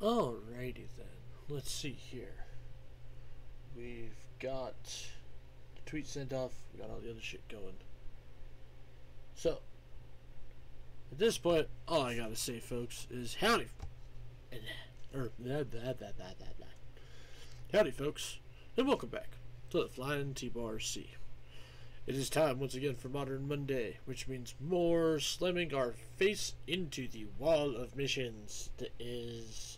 Alrighty then. Let's see here. We've got the tweet sent off. We got all the other shit going. So, at this point, all I gotta say, folks, is howdy. And or blah, blah, blah, blah, blah, blah. howdy, folks, and welcome back to the Flying T-Bar C. It is time once again for Modern Monday, which means more slamming our face into the wall of missions that is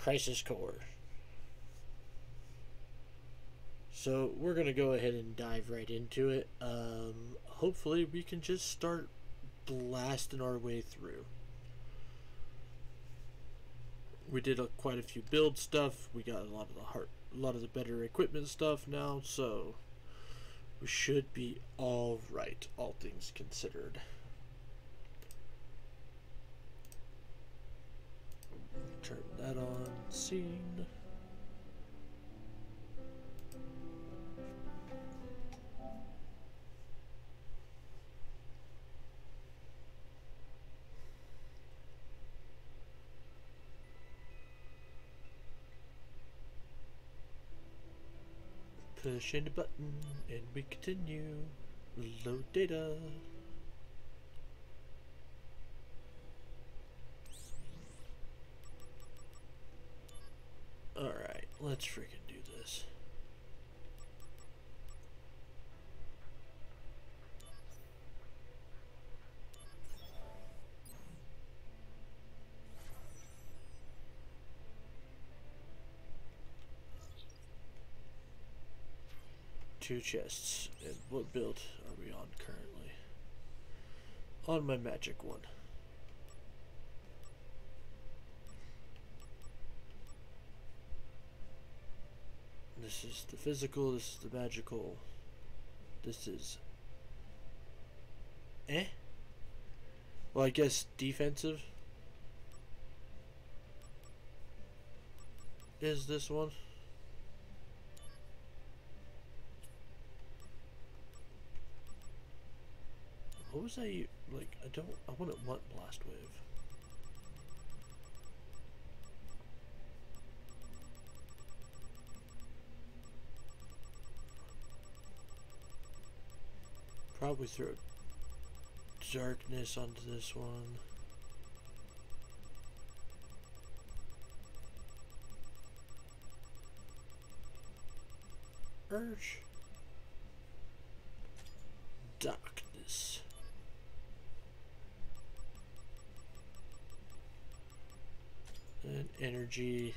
Crisis Core. So we're gonna go ahead and dive right into it. Um, hopefully, we can just start blasting our way through. We did a, quite a few build stuff. We got a lot of the heart, a lot of the better equipment stuff now. So we should be all right, all things considered. Turn that on, scene. Pushing the button and we continue. Load data. Alright, let's freaking do this. Two chests. And what build are we on currently? On my magic one. This is the physical, this is the magical. This is eh? Well, I guess defensive is this one. What was I like? I don't. I wouldn't want blast wave. Probably throw darkness onto this one. Urge. Darkness. And energy.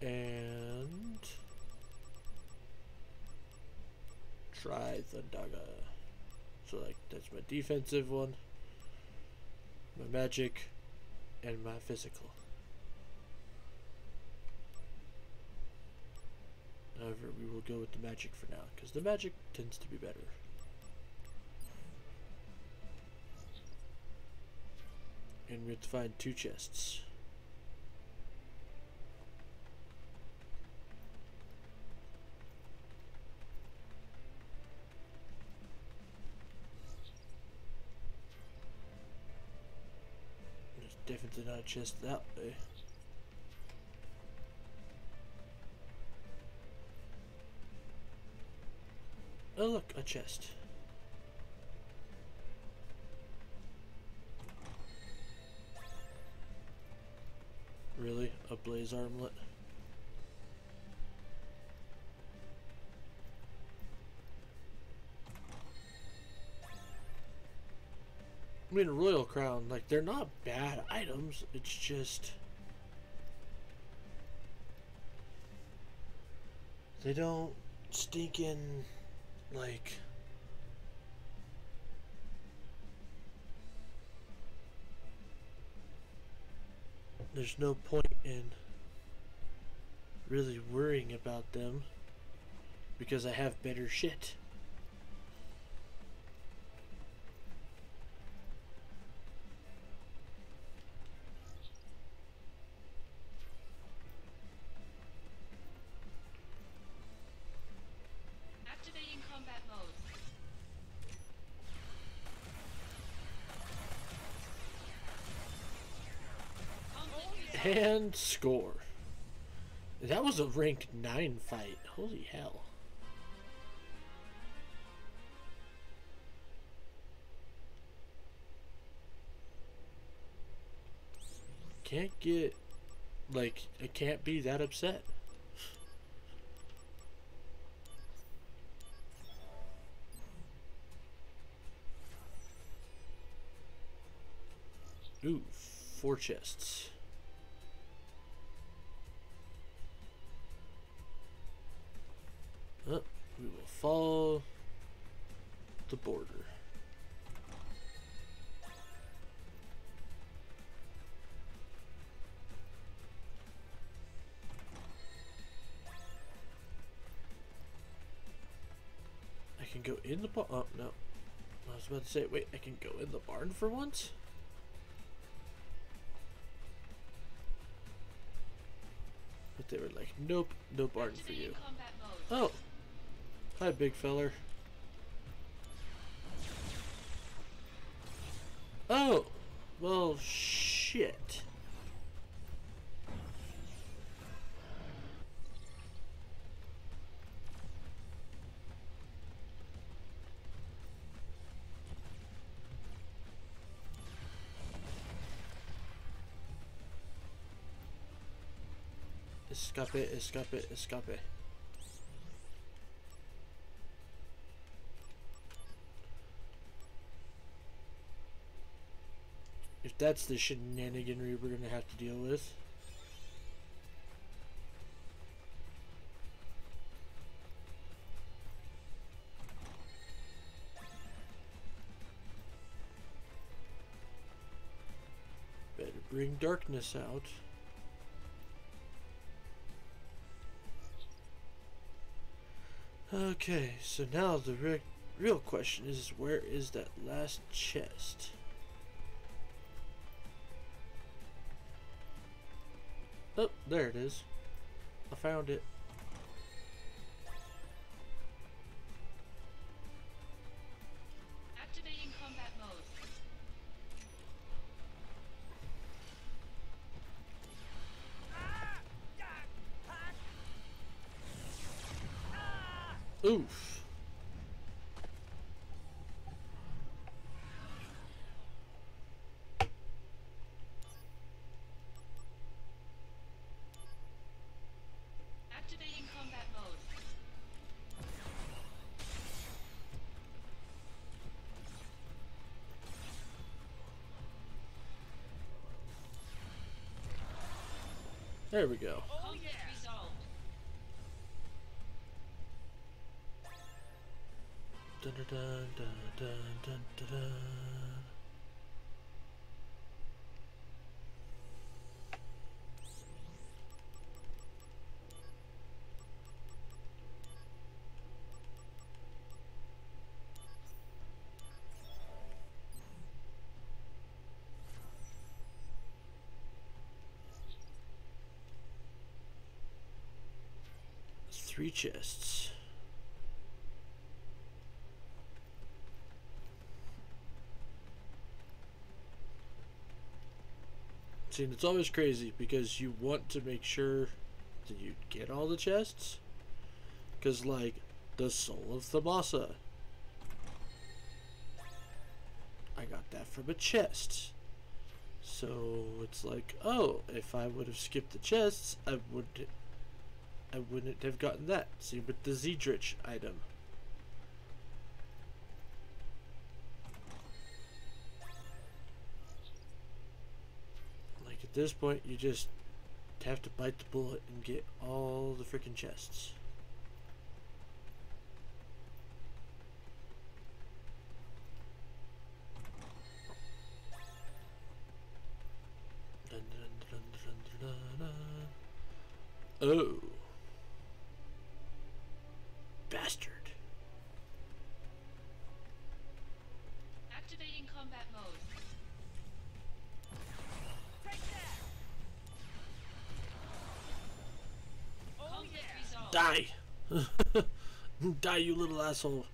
And... Try the dagger. So like that's my defensive one, my magic, and my physical. However, we will go with the magic for now, because the magic tends to be better. And we have to find two chests. There's chest that way. Oh look, a chest. Really? A blaze armlet? I mean, royal crown, like, they're not bad items, it's just... They don't stink in, like... There's no point in really worrying about them because I have better shit. And score. That was a rank 9 fight. Holy hell. Can't get, like, I can't be that upset. Ooh, four chests. Follow the border. I can go in the barn. Oh, no. I was about to say, wait, I can go in the barn for once? But they were like, nope, no barn for you. Oh. Hi, big feller. Oh. Well, shit. Escape, escape, escape. That's the shenaniganry we're gonna have to deal with. Better bring darkness out. Okay, so now the re- real question is where is that last chest? Oh, there it is. I found it. Activating combat mode. Oof. There we go. Dun dun dun Three chests. See, it's always crazy because you want to make sure that you get all the chests. Because, like, the Soul of Thamasa. I got that from a chest. So it's like, oh, if I would have skipped the chests, I would I wouldn't have gotten that. Same with the Ziedrich item. Like at this point, you just have to bite the bullet and get all the freaking chests. Oh. Die, you little asshole.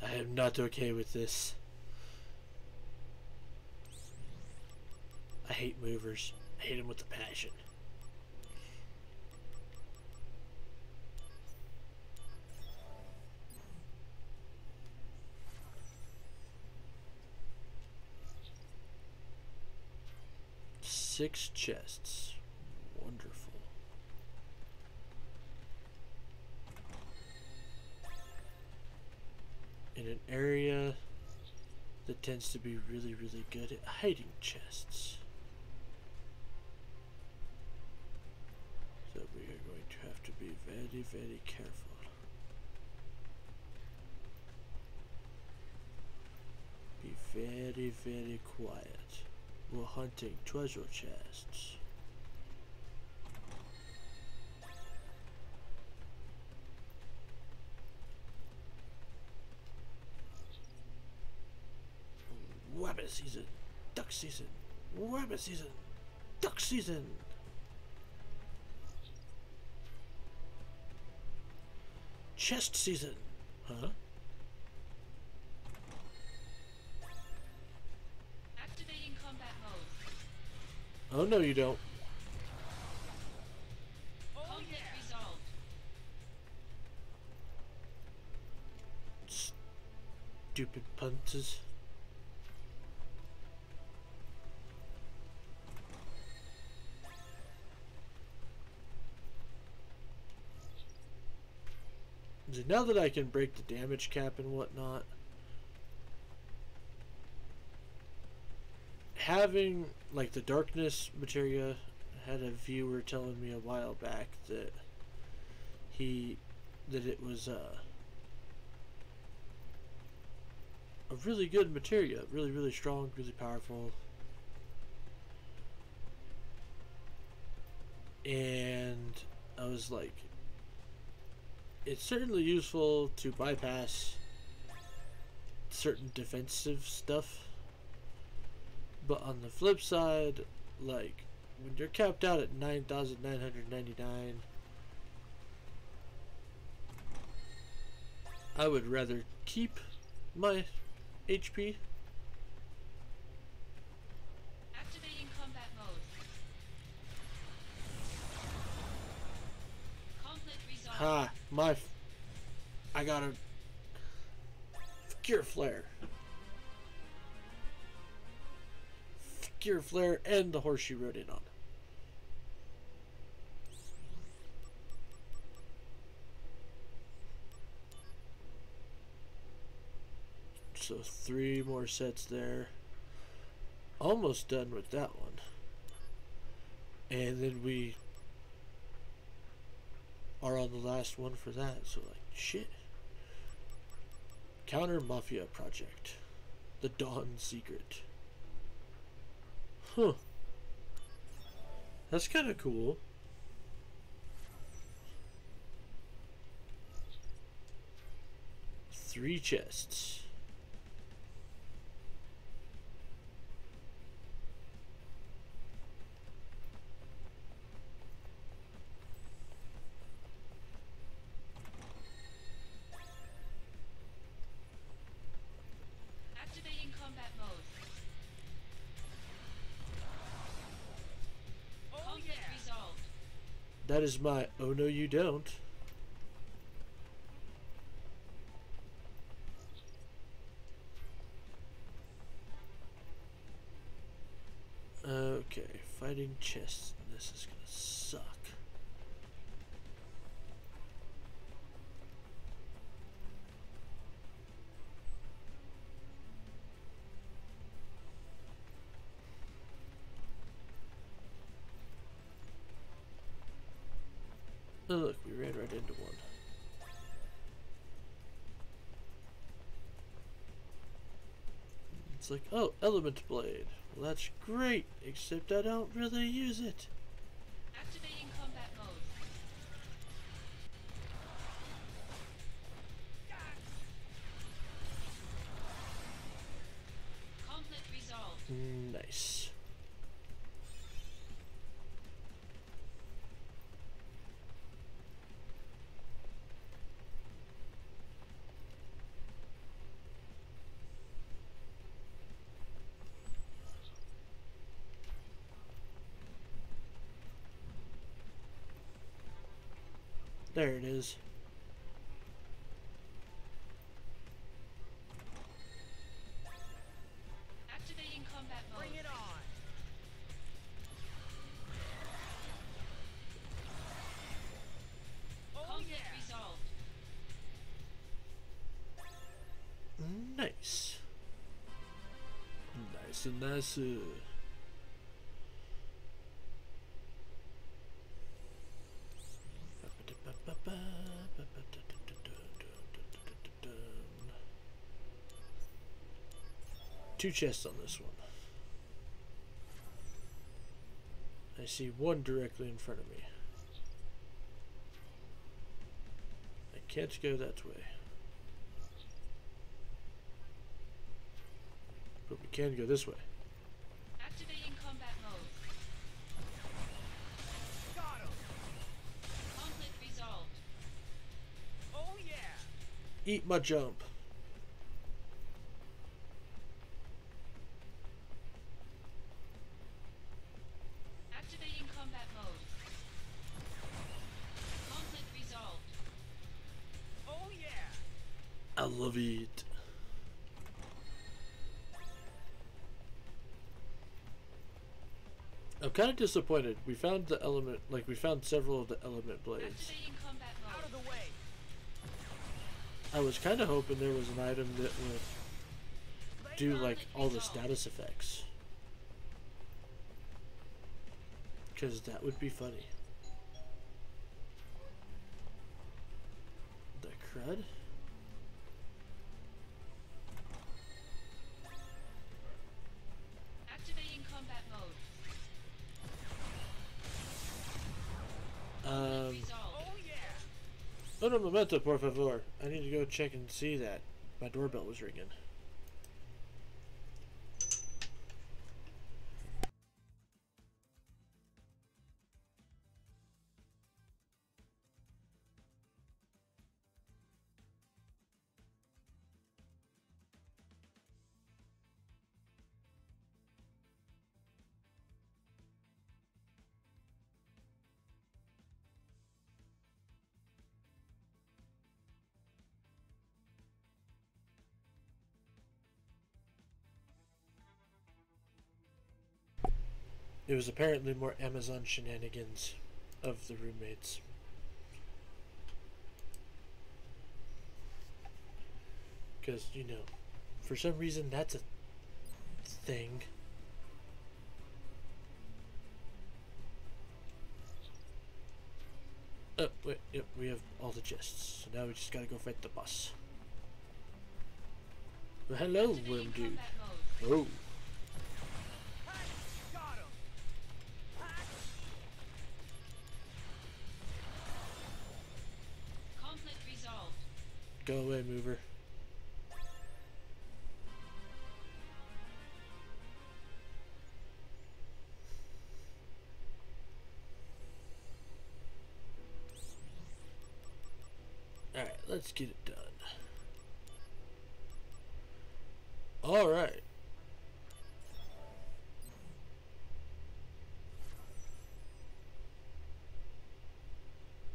I am not okay with this. I hate movers. I hate them with a passion. Six chests. In an area that tends to be really, really good at hiding chests. So we are going to have to be very, very careful. Be very, very quiet. We're hunting treasure chests. Season, rabbit season, duck season. Chest season, huh? Activating combat mode. Oh no, you don't. Conflict oh, resolved. Stupid punters. Now that I can break the damage cap and whatnot, having like the darkness materia had a viewer telling me a while back that he that it was uh a really good materia, really really strong, really powerful. And I was like it's certainly useful to bypass certain defensive stuff. But on the flip side, like when you're capped out at 9,999, I would rather keep my HP. Activating combat mode. Conflict resolved. Ha, my. I got a. Cure Flare. Cure Flare and the horse she rode in on. So three more sets there. Almost done with that one. And then we are on the last one for that. So like shit. Counter Mafia Project. The Dawn Secret. Huh. That's kind of cool. Three chests. Is my oh no you don't. Okay, fighting chests. This is gonna suck. It's like, oh, Element Blade. Well, that's great, except I don't really use it. There it is. Activating combat mode. Bring it on! Oh Conflict yeah! resolved. Nice. Nice and nice. Two chests on this one. I see one directly in front of me. I can't go that way. But we can go this way. Activating combat mode. Got him! Conflict resolved. Oh yeah! Eat my jump. Kind of disappointed. We found the element, like we found several of the element blades. Out of the way! I was kind of hoping there was an item that would do like all the status effects. Because that would be funny. The crud? Momento, por favor. I need to go check and see that. My doorbell was ringing. It was apparently more Amazon shenanigans of the roommates. Because, you know, for some reason that's a thing. Oh, wait, yep, we have all the chests. So now we just gotta go fight the boss. Well, hello, worm dude. Oh. Go away, mover. Alright, let's get it done. Alright.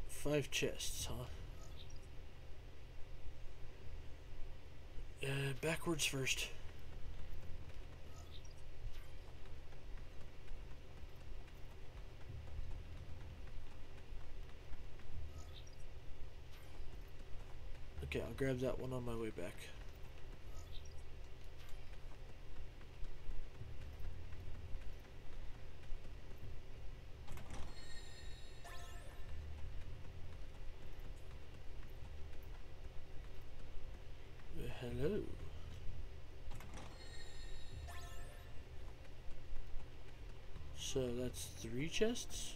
Five chests, huh? Uh, backwards first. Okay, I'll grab that one on my way back. Uh, hello. So that's three chests?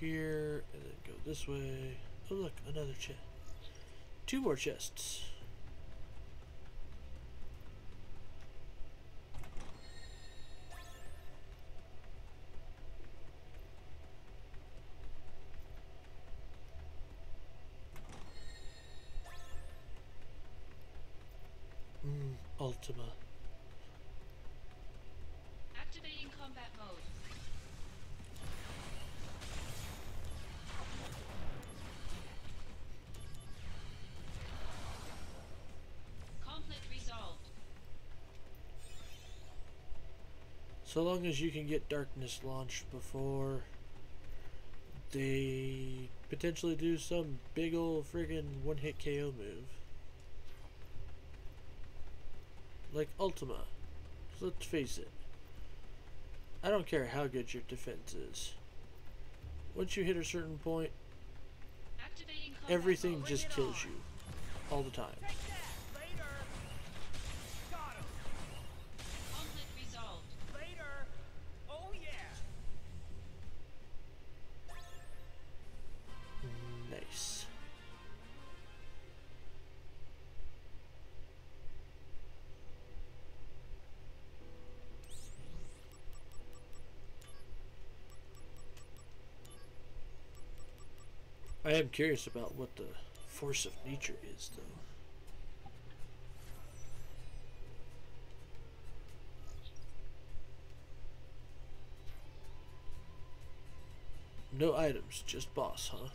Here and then go this way. Oh look, another chest. Two more chests. So long as you can get darkness launched before they potentially do some big ol' friggin' one hit KO move. Like Ultima. So let's face it. I don't care how good your defense is. Once you hit a certain point, everything just kills you. All the time. I am curious about what the force of nature is, though. No items, just boss, huh?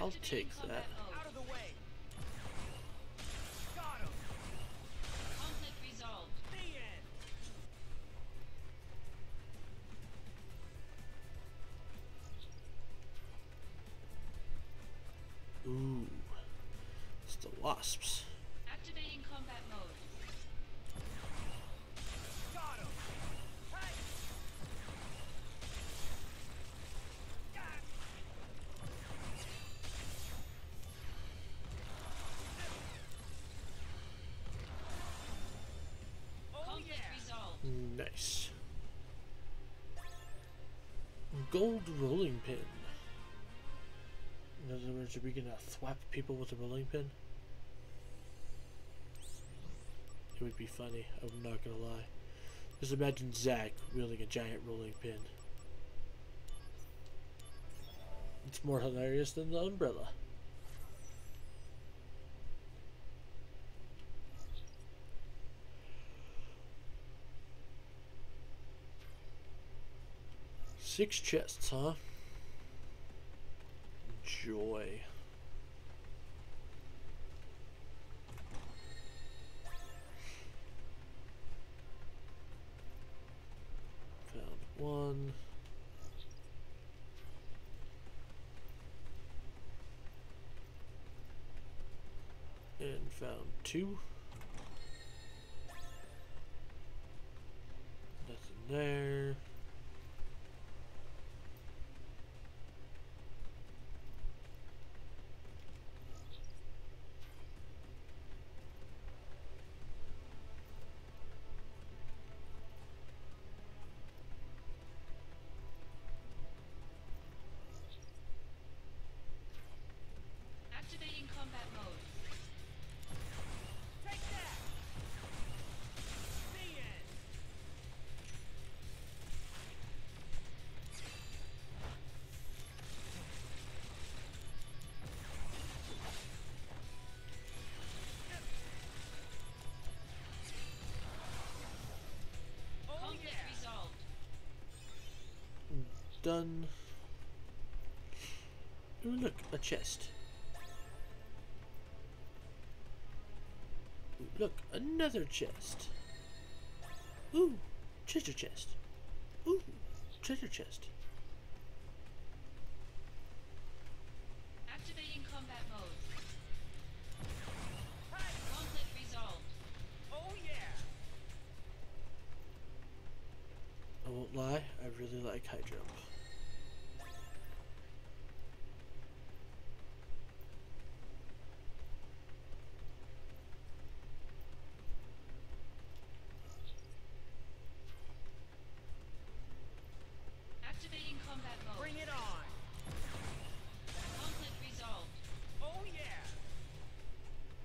I'll take that. Gold rolling pin. In other words, are we gonna thwap people with a rolling pin? It would be funny, I'm not gonna lie. Just imagine Zack wielding a giant rolling pin. It's more hilarious than the umbrella. Six chests, huh? Joy. Found one. And found two. Nothing there. Done. Ooh, look, a chest. Ooh, look, another chest. Ooh, treasure chest. Ooh, treasure chest.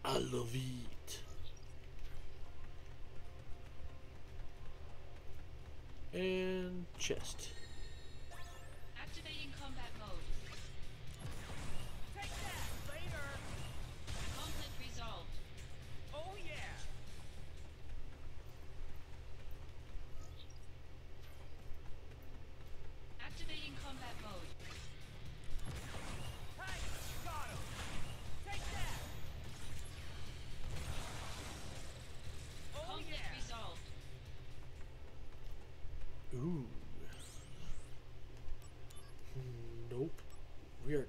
I love it. And chest.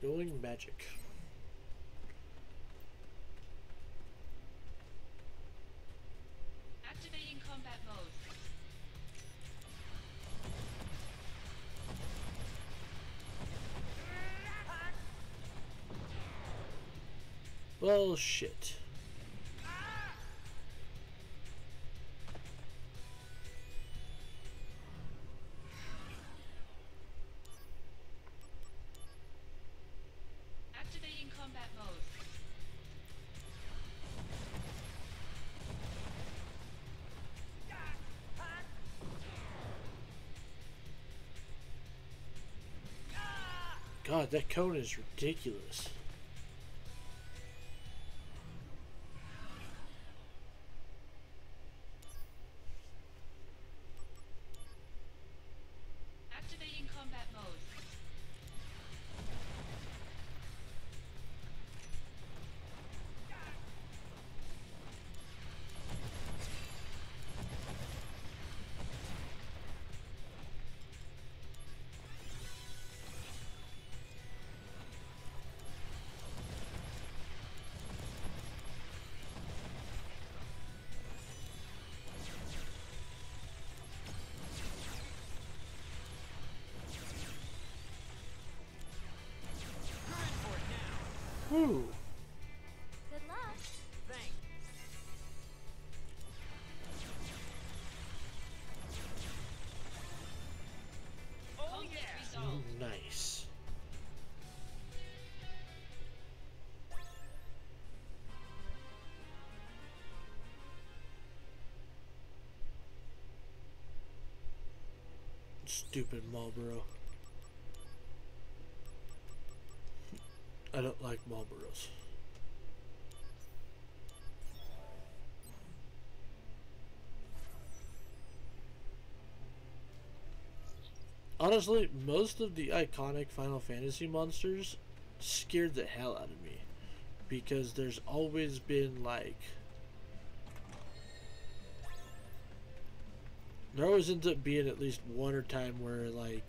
Are magic. Activating combat mode. Well, shit. God, that cone is ridiculous. Nice. Stupid Malboro. I don't like Malboros. Honestly, most of the iconic Final Fantasy monsters scared the hell out of me. Because there's always been like there always ends up being at least one or time where like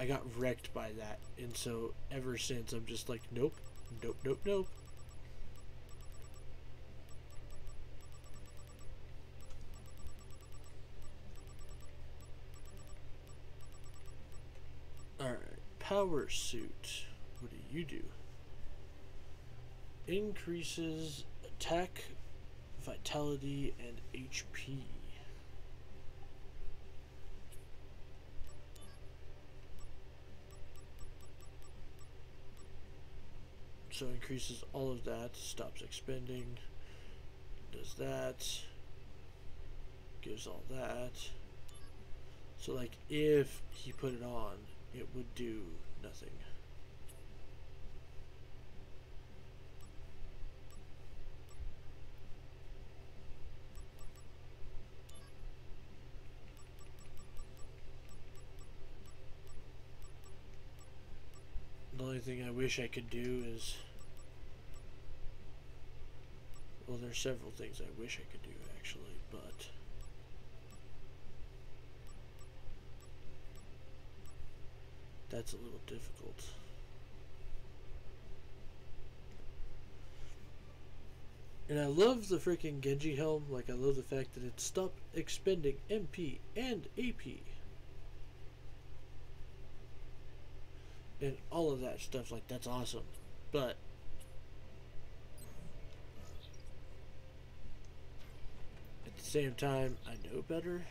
I got wrecked by that. And so ever since I'm just like nope nope nope nope power suit. What do you do? Increases attack, vitality, and HP. So increases all of that, stops expending, does that, gives all that. So like if he put it on, it would do nothing. The only thing I wish I could do is well there's several things I wish I could do actually, but that's a little difficult. And I love the freaking Genji helm. Like, I love the fact that it stopped expending MP and AP. And all of that stuff, like, that's awesome. But. At the same time, I know better.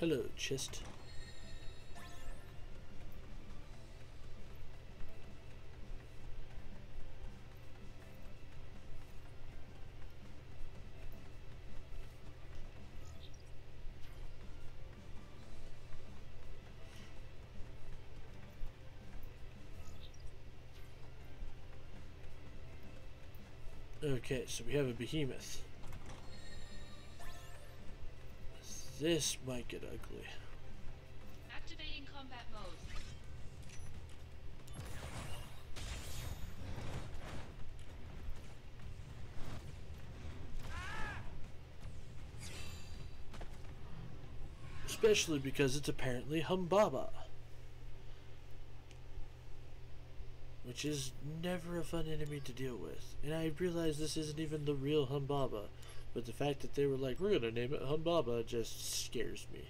Hello, chest. Okay, so we have a behemoth. This might get ugly. Activating combat mode. Especially because it's apparently Humbaba. Which is never a fun enemy to deal with. And I realize this isn't even the real Humbaba. But the fact that they were like, we're gonna name it Humbaba just scares me.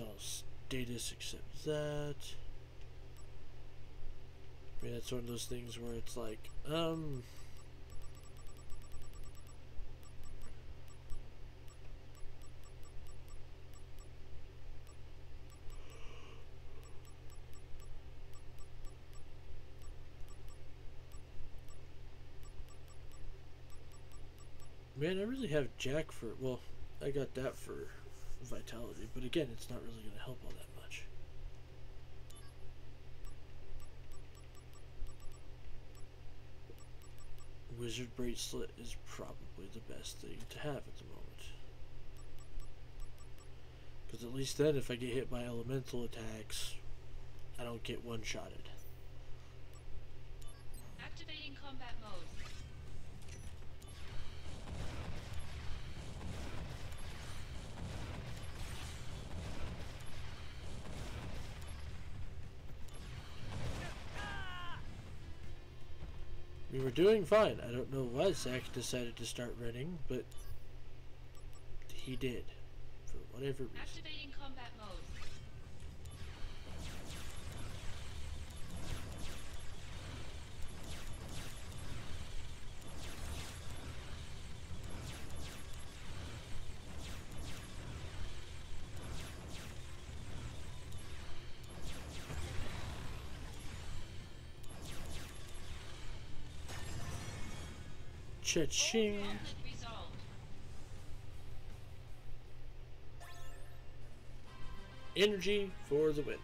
All status except that. I mean, that's one of those things where it's like, um. Man, I really have Jack for. Well, I got that for vitality, but again, it's not really going to help all that much. Wizard Bracelet is probably the best thing to have at the moment. Because at least then, if I get hit by elemental attacks, I don't get one-shotted. Activating combat mode. Were doing fine. I don't know why Zack decided to start running, but he did. For whatever reason. Activating combat Cha-ching! Energy for the win.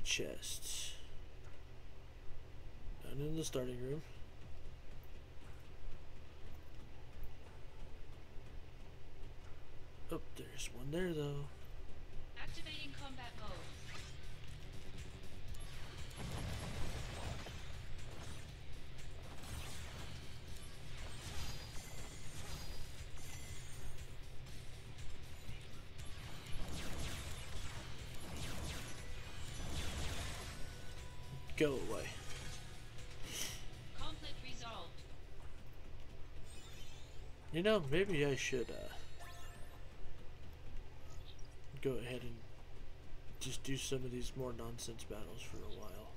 Three chests. None in the starting room. Oh, there's one there though. Go away. You know, maybe I should uh go ahead and just do some of these more nonsense battles for a while.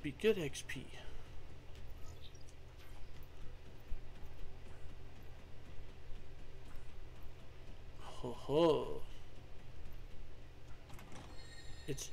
Be good XP. Oh. It's a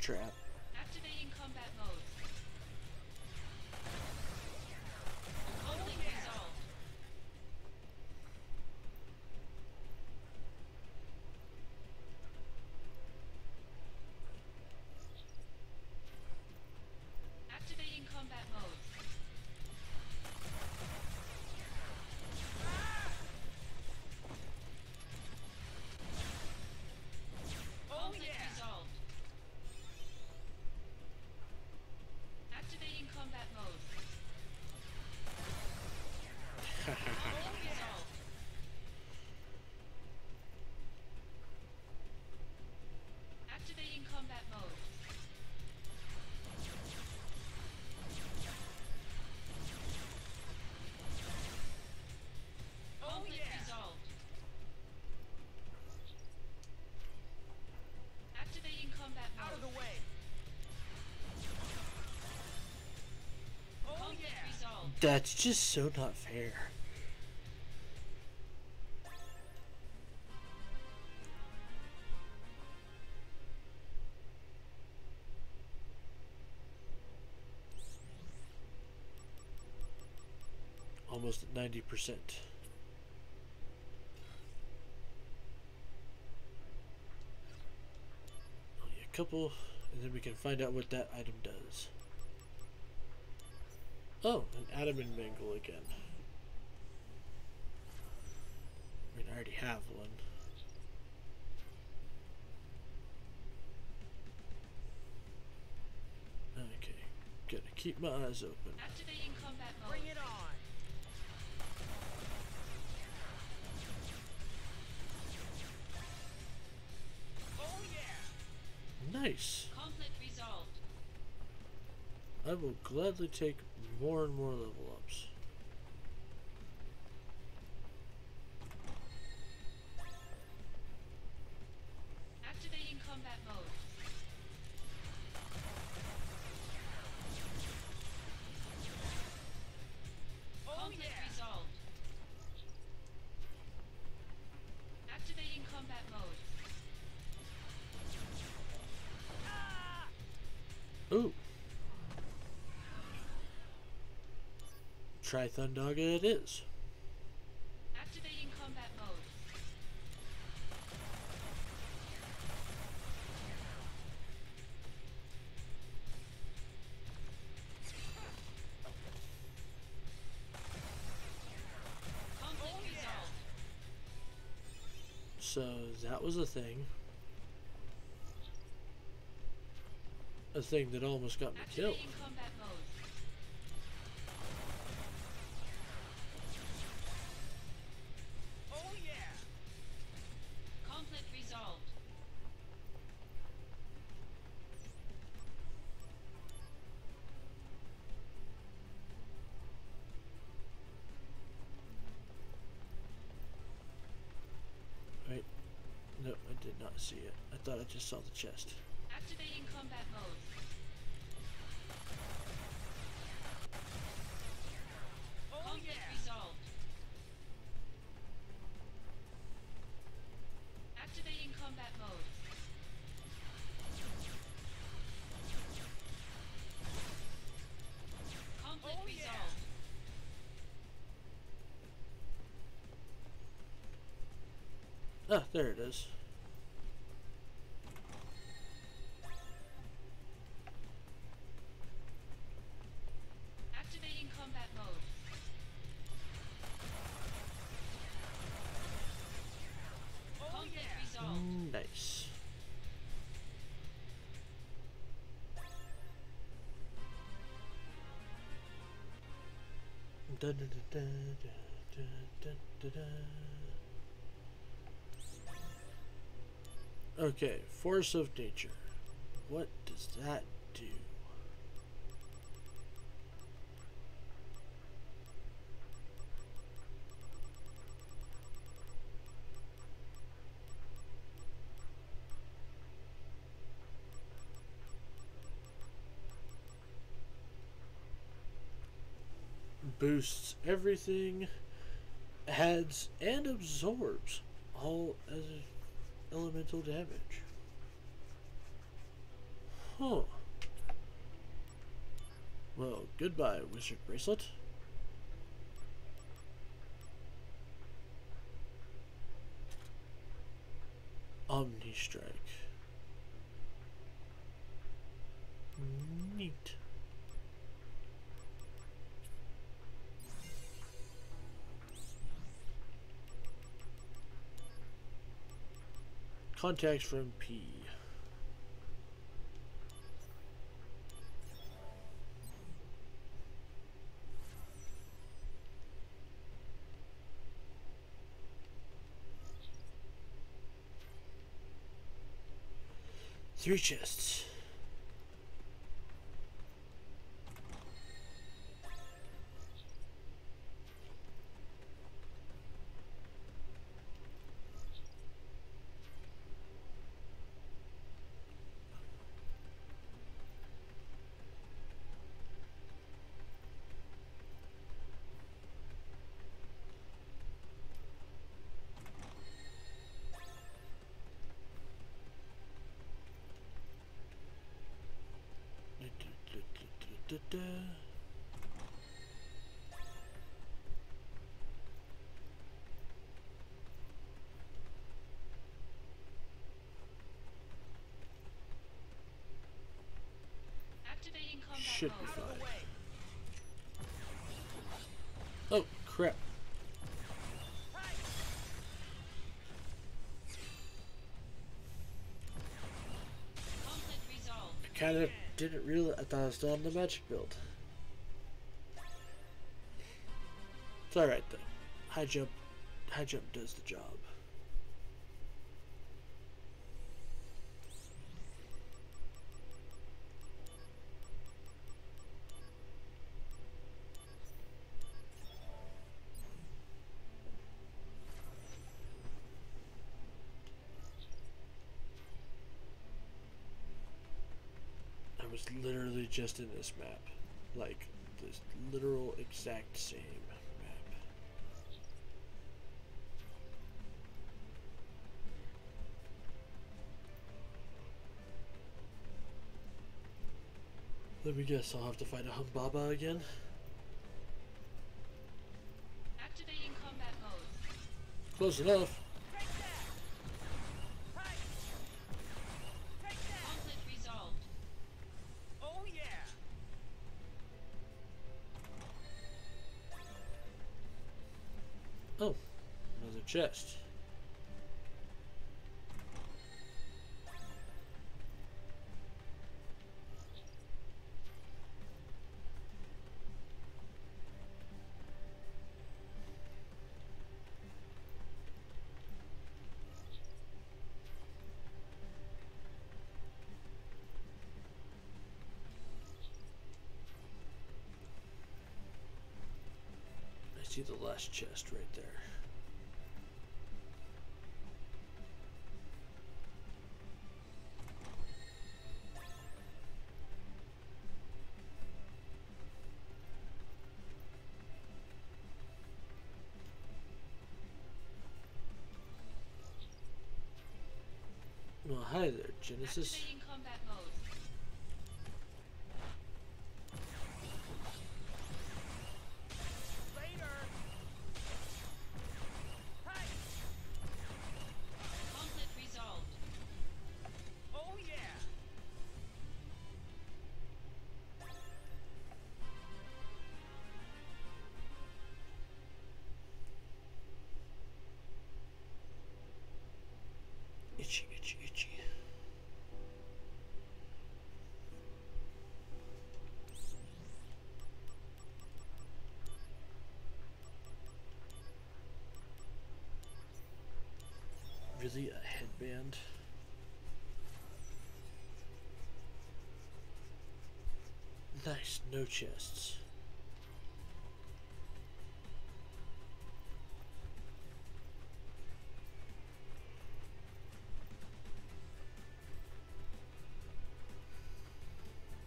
That's just so not fair. Almost at 90%. Only a couple, and then we can find out what that item does. Oh, an adamant mangle again. I mean, I already have one. Okay, gotta keep my eyes open. Activating combat mode. Bring it on! Oh yeah! Nice! Conflict resolved. I will gladly take more and more level ups. Try Thundaga it is. Activating combat mode. Conflict Oh, yeah. resolved. So that was a thing. A thing that almost got me killed. Activating combat just saw the chest. Activating combat mode. Oh Conflict yeah! resolved. Activating combat mode. Conflict Oh, yeah. Ah, there it is. Okay, force of nature. What does that do? Boosts everything, adds and absorbs all as elemental damage. Huh. Well, goodbye, Wizard Bracelet. Omni Strike. Neat. Contacts from P. Three chests. Da-da-da-da-da-da. Activating combat Should be fine. Oh, crap. I kind of didn't realize. I thought I was still on the magic build. It's alright though. High jump, high jump does the job. Literally just in this map. Like, this literal exact same map. Let me guess, I'll have to fight a Humbaba again? Activating combat mode. Close enough. Chest. I see the last chest right there. Genesis. Really, a headband? Nice, no chests.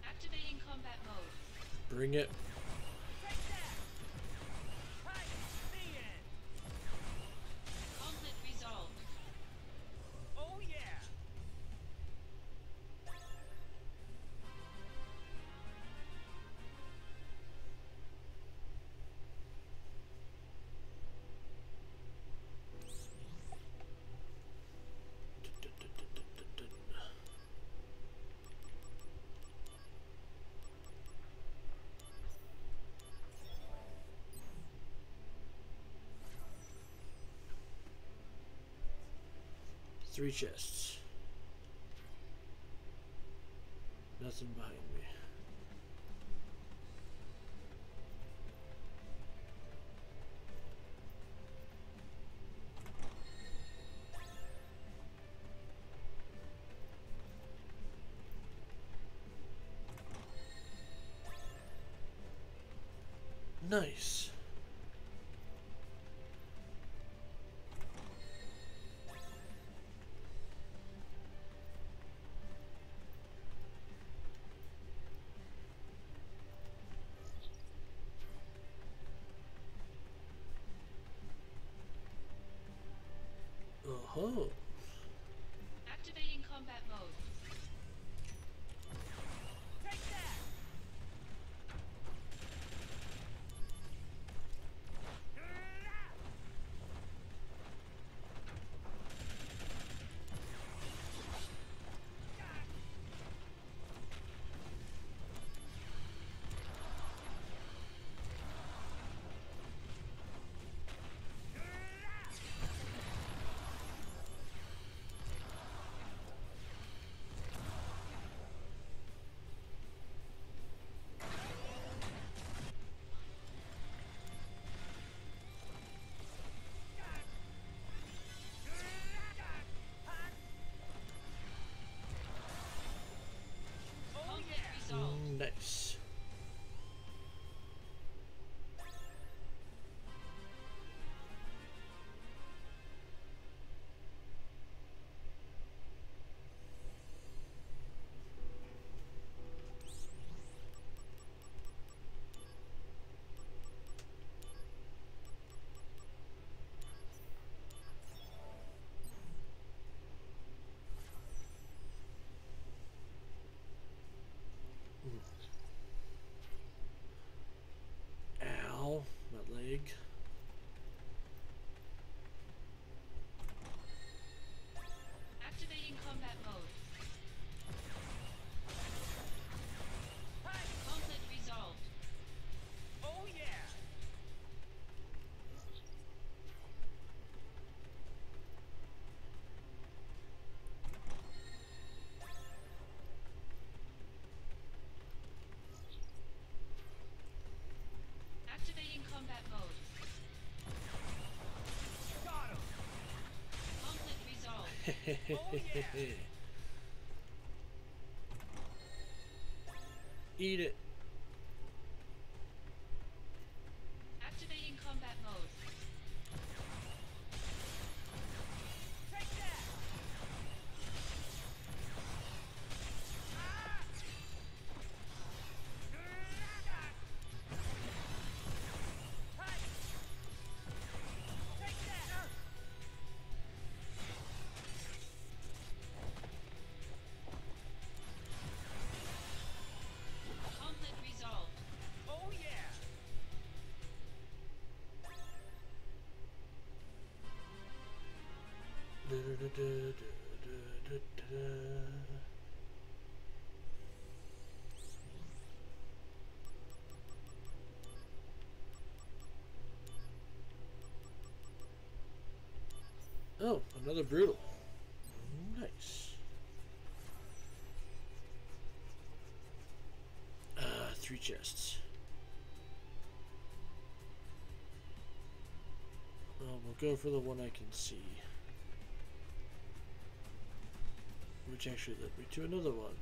Activating combat mode. Bring it. Three chests. Nothing behind me. Oh, nice. Oh yeah! Eat it. Oh, another brutal. Nice. Uh, three chests. Well, we'll go for the one I can see. Which actually led me to another one.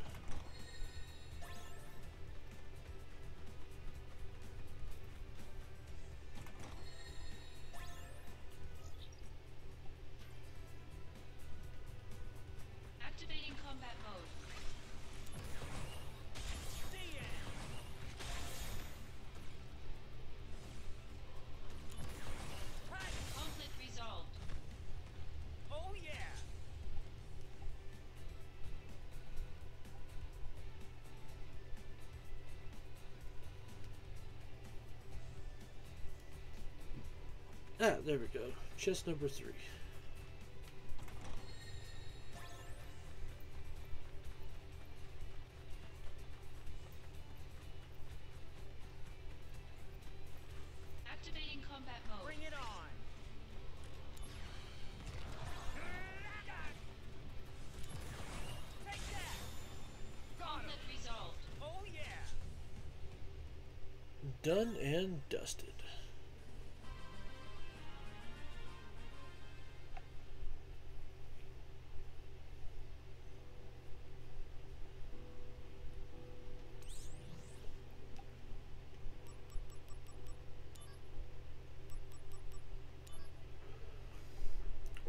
Ah, there we go. Chest number three.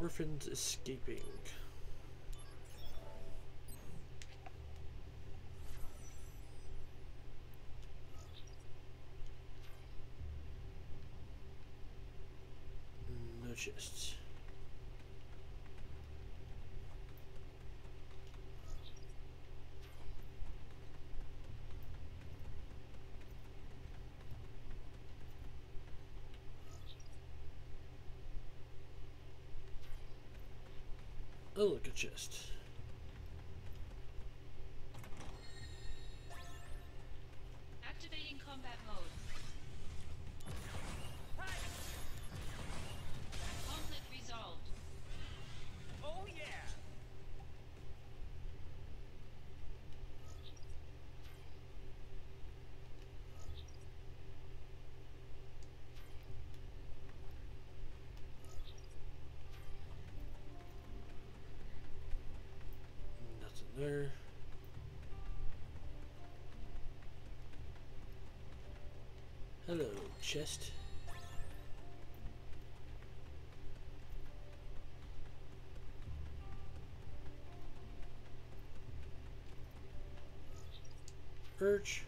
Orphans escaping. No chest. Activating chest. Perch.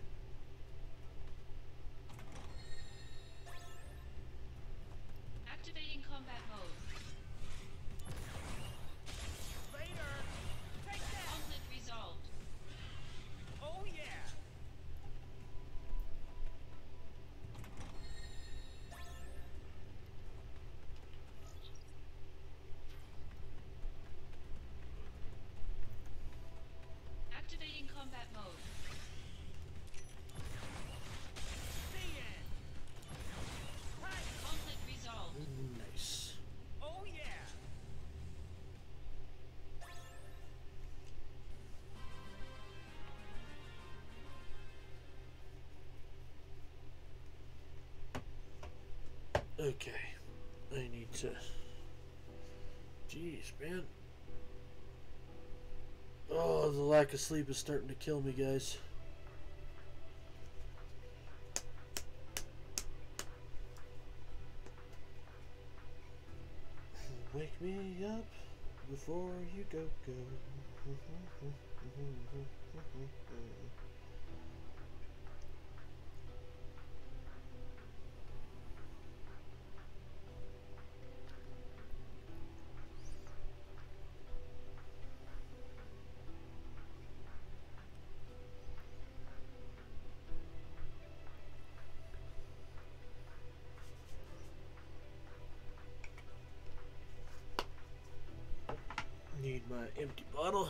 Okay. I need to. Jeez, man. Oh, the lack of sleep is starting to kill me, guys. Wake me up before you go go. Need my empty bottle.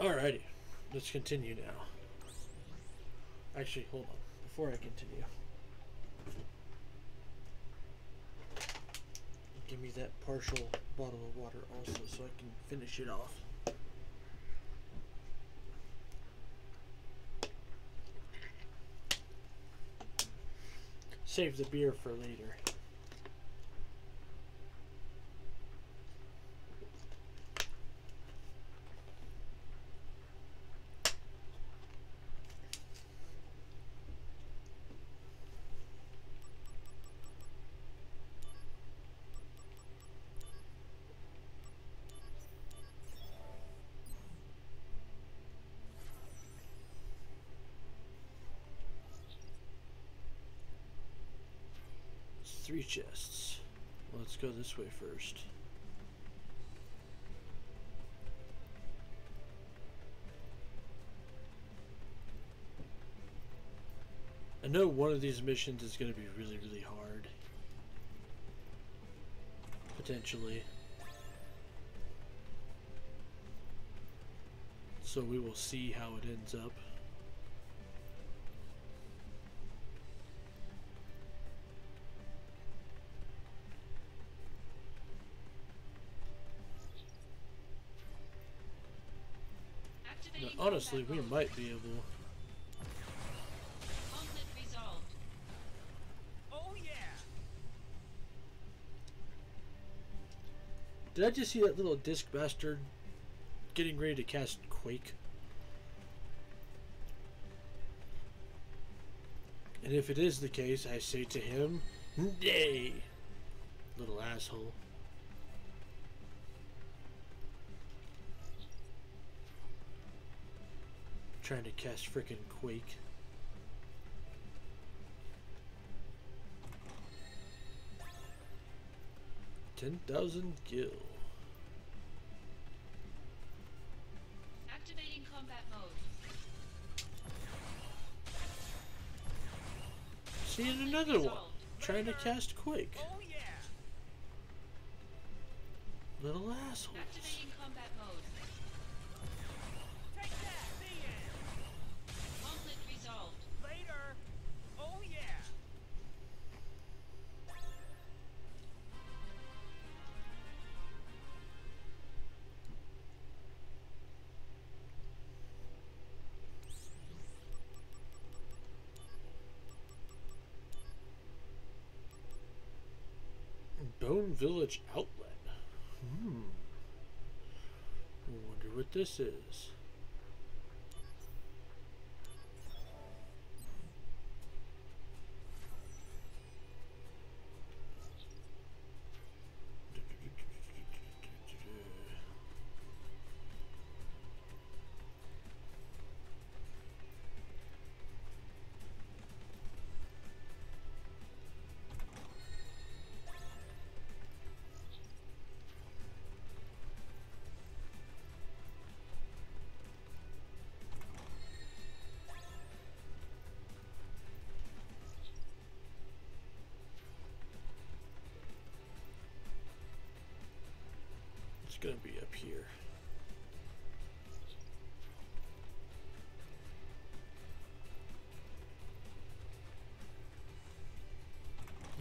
Alrighty, let's continue now. Actually, hold on. Before I continue, give me that partial bottle of water also so I can finish it off. Save the beer for later. Three chests. Let's go this way first. I know one of these missions is going to be really, really hard. Potentially. So we will see how it ends up. Honestly, we might be able. Conflict resolved. Oh yeah! Did I just see that little disc bastard getting ready to cast Quake? And if it is the case, I say to him, Nay! Little asshole. Trying to cast frickin' Quake. Ten thousand gil. Activating combat mode. Seeing another one. Trying to cast Quake. Oh yeah! Little assholes. Bone Village Outlet. Hmm. I wonder what this is.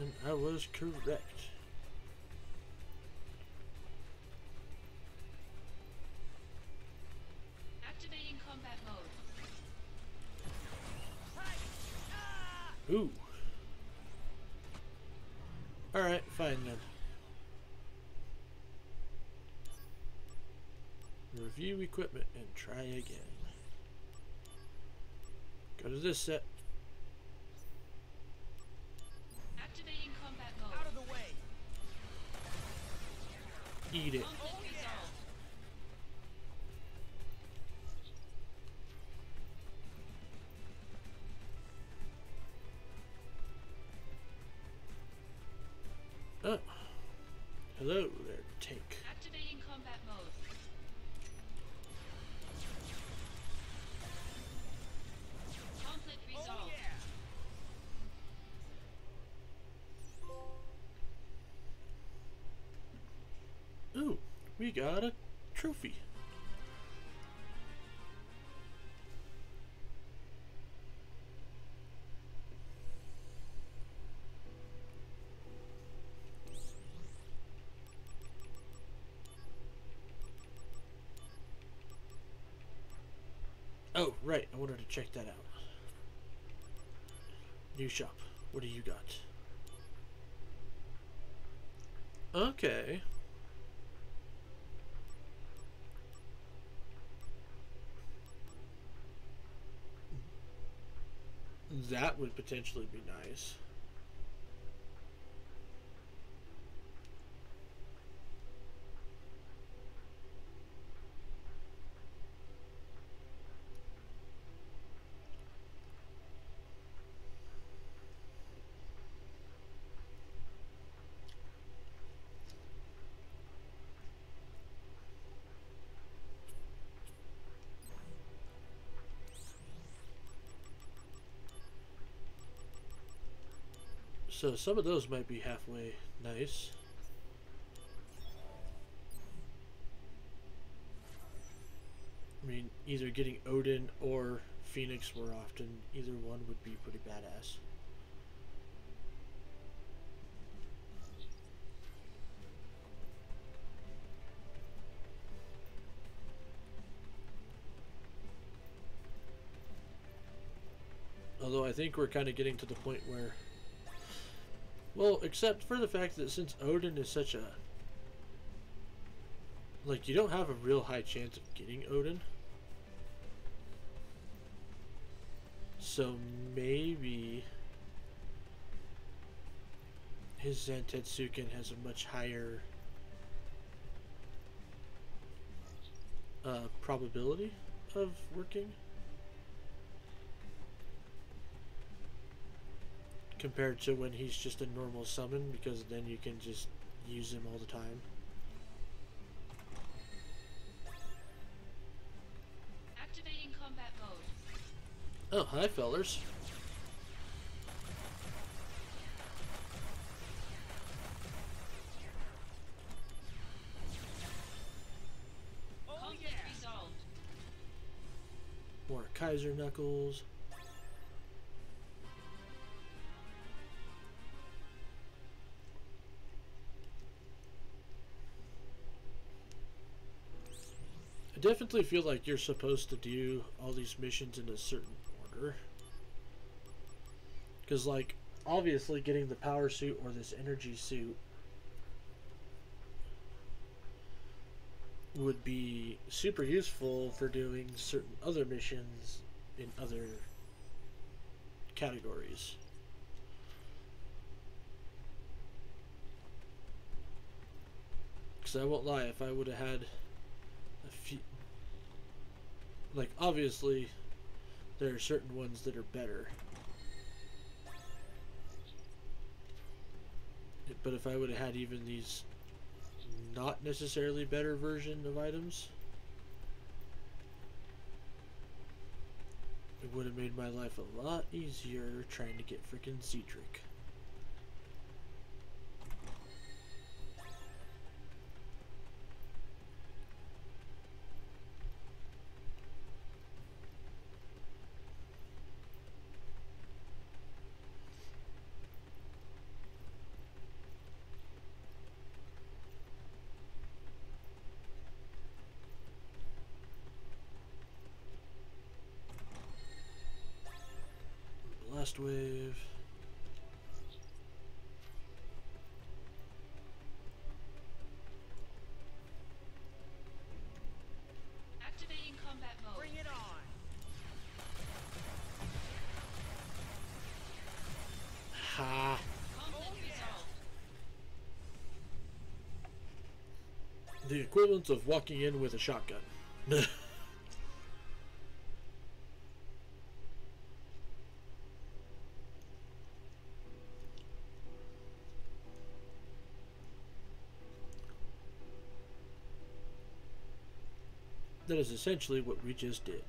And I was correct. Activating combat mode. Ooh. Alright, fine then. Review equipment and try again. Go to this set. Eat it. We got a trophy. Oh, right. I wanted to check that out. New shop. What do you got? Okay. That would potentially be nice. So some of those might be halfway nice. I mean, either getting Odin or Phoenix more often, either one would be pretty badass. Although I think we're kind of getting to the point where, well, except for the fact that since Odin is such a, like, you don't have a real high chance of getting Odin. So maybe his Zantetsuken has a much higher uh, probability of working compared to when he's just a normal summon because then you can just use him all the time. Activating combat mode. Oh, hi, fellers. Oh yeah! More Kaiser Knuckles. Definitely feel like you're supposed to do all these missions in a certain order. Because, like, obviously getting the power suit or this energy suit would be super useful for doing certain other missions in other categories. Because I won't lie, if I would have had a few. Like, obviously, there are certain ones that are better. But if I would have had even these not necessarily better version of items, it would have made my life a lot easier trying to get freaking Ziedrich. Equivalent of walking in with a shotgun. that is essentially what we just did.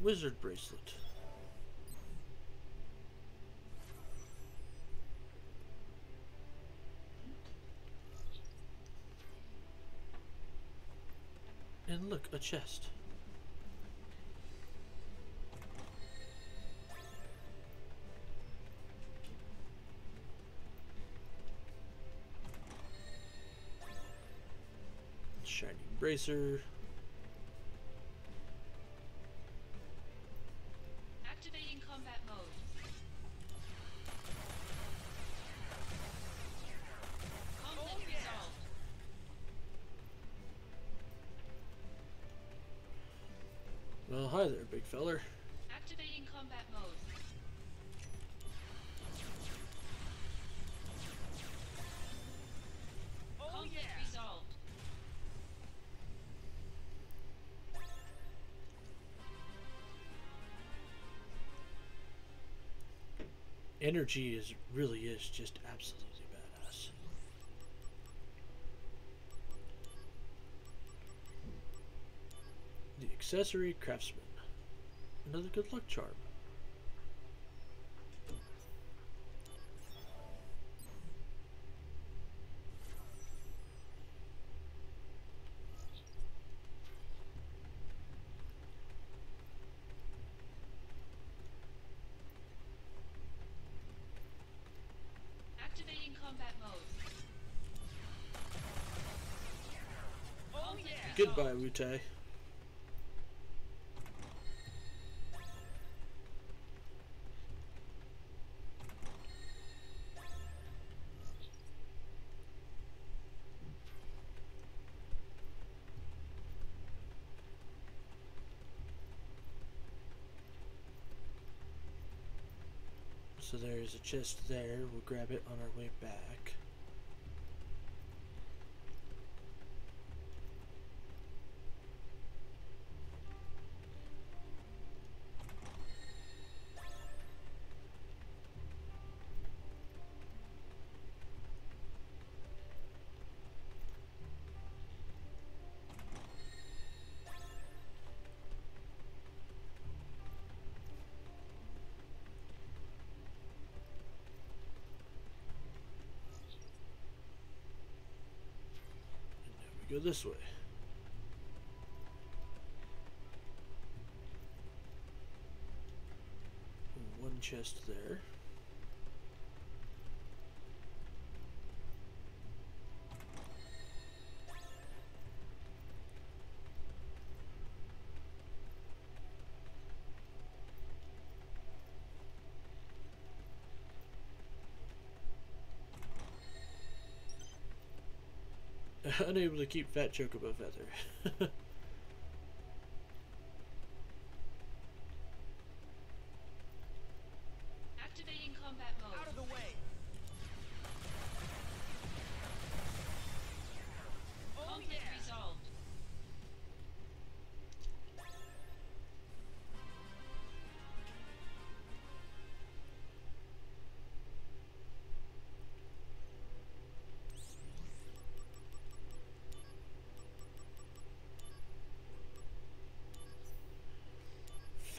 Wizard bracelet. Look, a chest. Shining bracer. Energy is really is just absolutely badass. The accessory craftsman. Another good luck charm. Goodbye, Wutai. So there's a chest there. We'll grab it on our way back. This way. One chest there. Unable to keep Fat Chocobo Feather.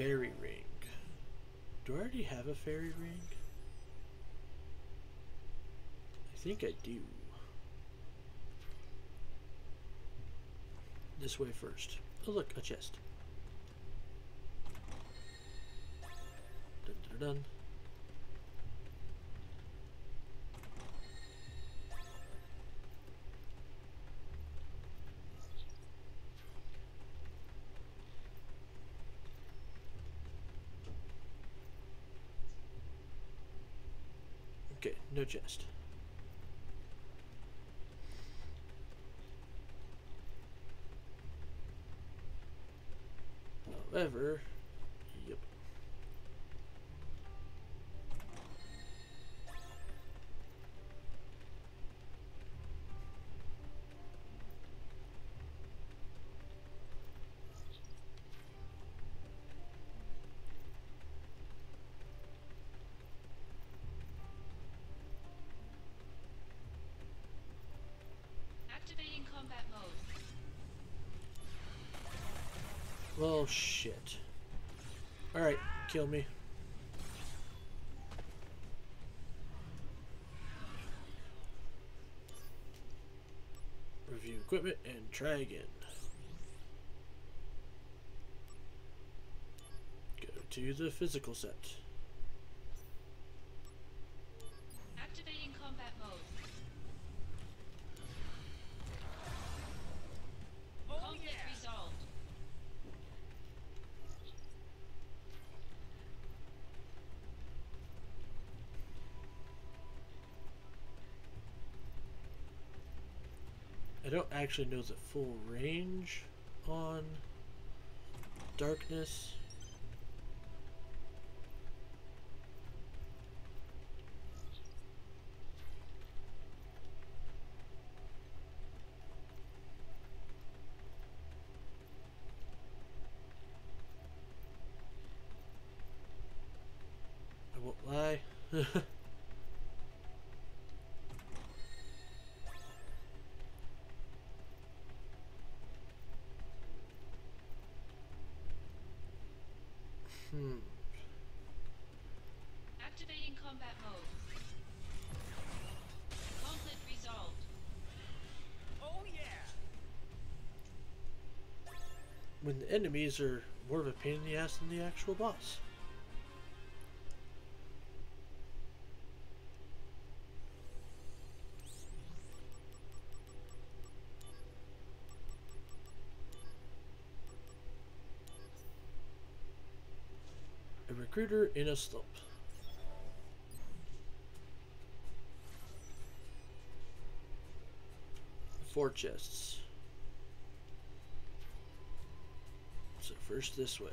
fairy ring. Do I already have a fairy ring? I think I do. This way first. Oh look, a chest. Dun, dun, dun. Okay, no chest. However, Well, shit. Alright, kill me. Review equipment and try again. Go to the physical set. Actually knows a full range on darkness. when the enemies are more of a pain in the ass than the actual boss. A recruiter in a slump. Four chests. first this way.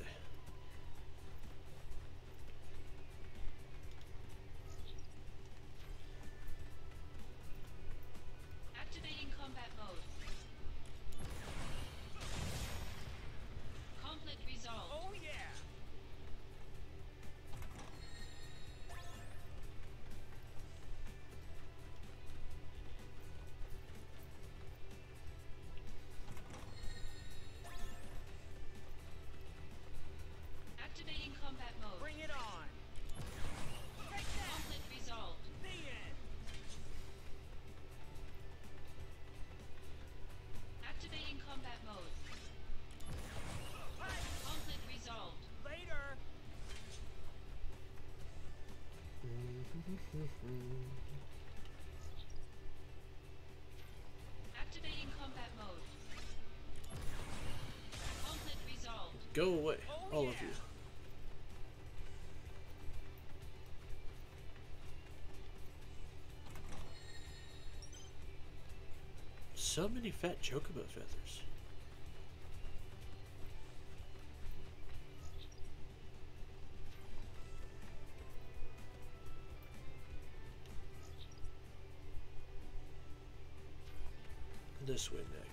Activating combat mode. Conflict resolved. Go away, oh, all yeah. of you. So many fat chocobo feathers. this one.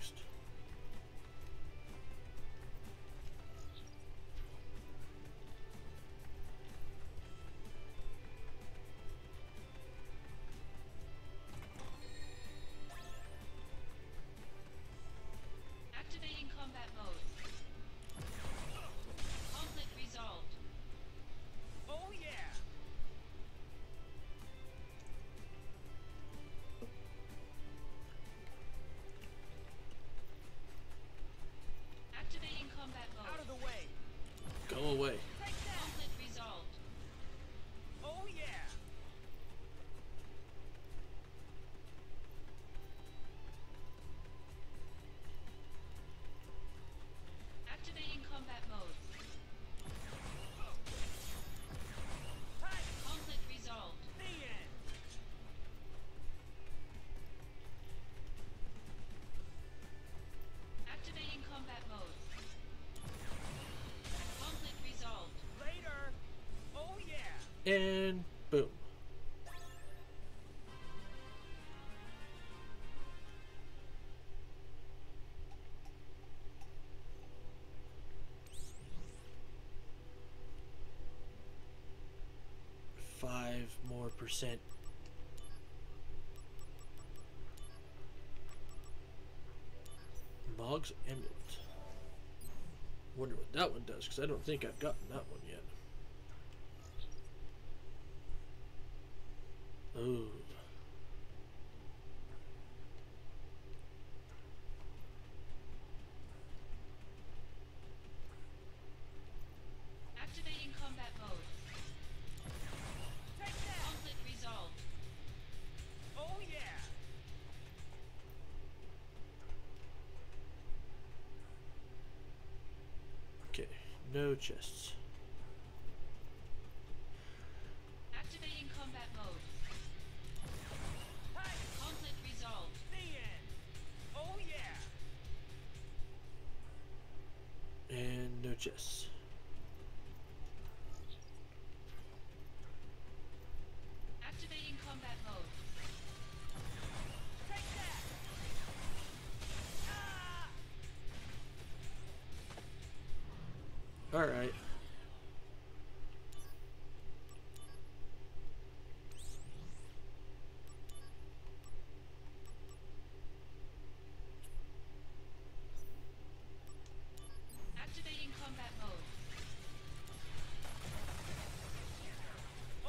percent Boggs Emmett. Wonder what that one does, because I don't think I've gotten that one yet. chests.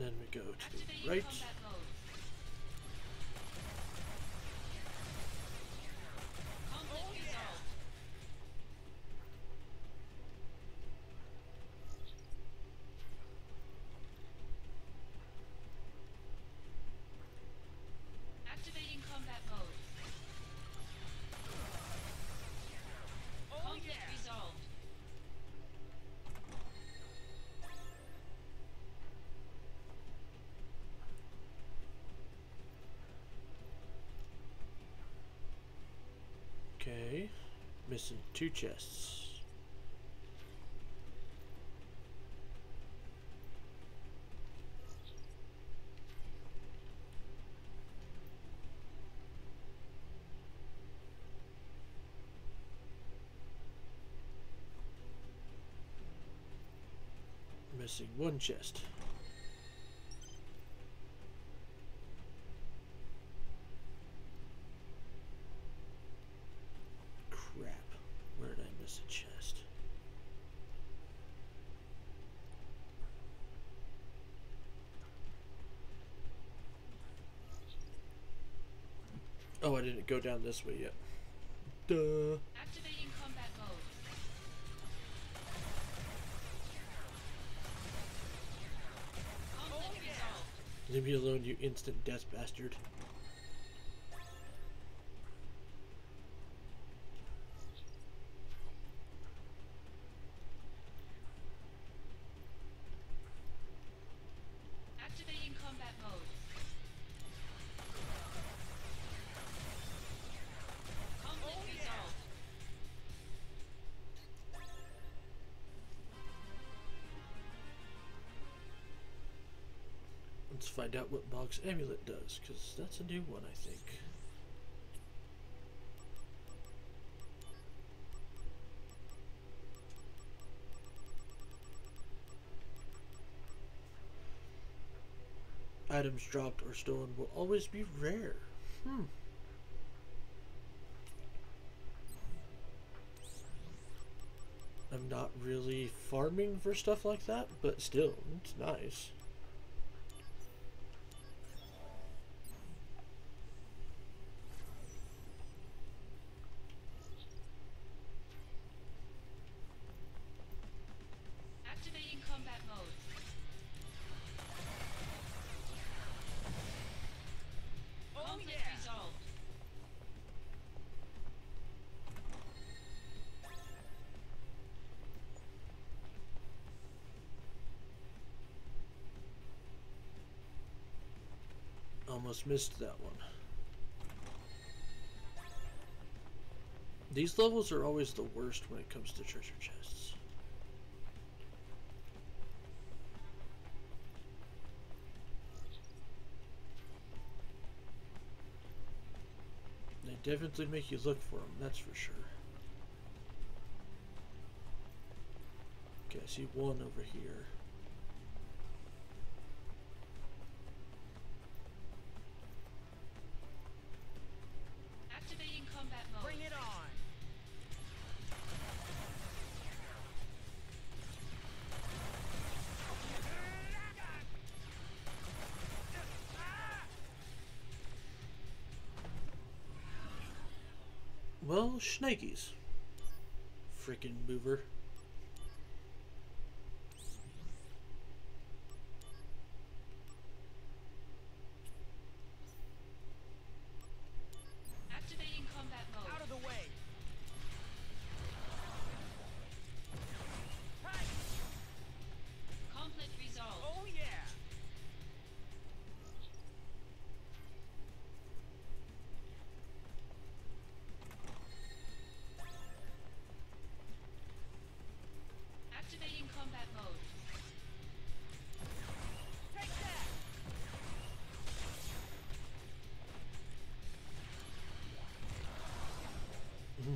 then we go to the right. Okay. Missing two chests. Missing one chest. Crap. Where did I miss a chest? Oh, I didn't go down this way yet. Duh. Activating combat mode. Conflict oh, resolved. Leave me alone, you instant death bastard. Find out what Bog's amulet does, because that's a new one, I think. Items dropped or stolen will always be rare. Hmm. I'm not really farming for stuff like that, but still, it's nice. Almost missed that one. These levels are always the worst when it comes to treasure chests. They definitely make you look for them, that's for sure. Okay, I see one over here. Schnegies. Freaking mover.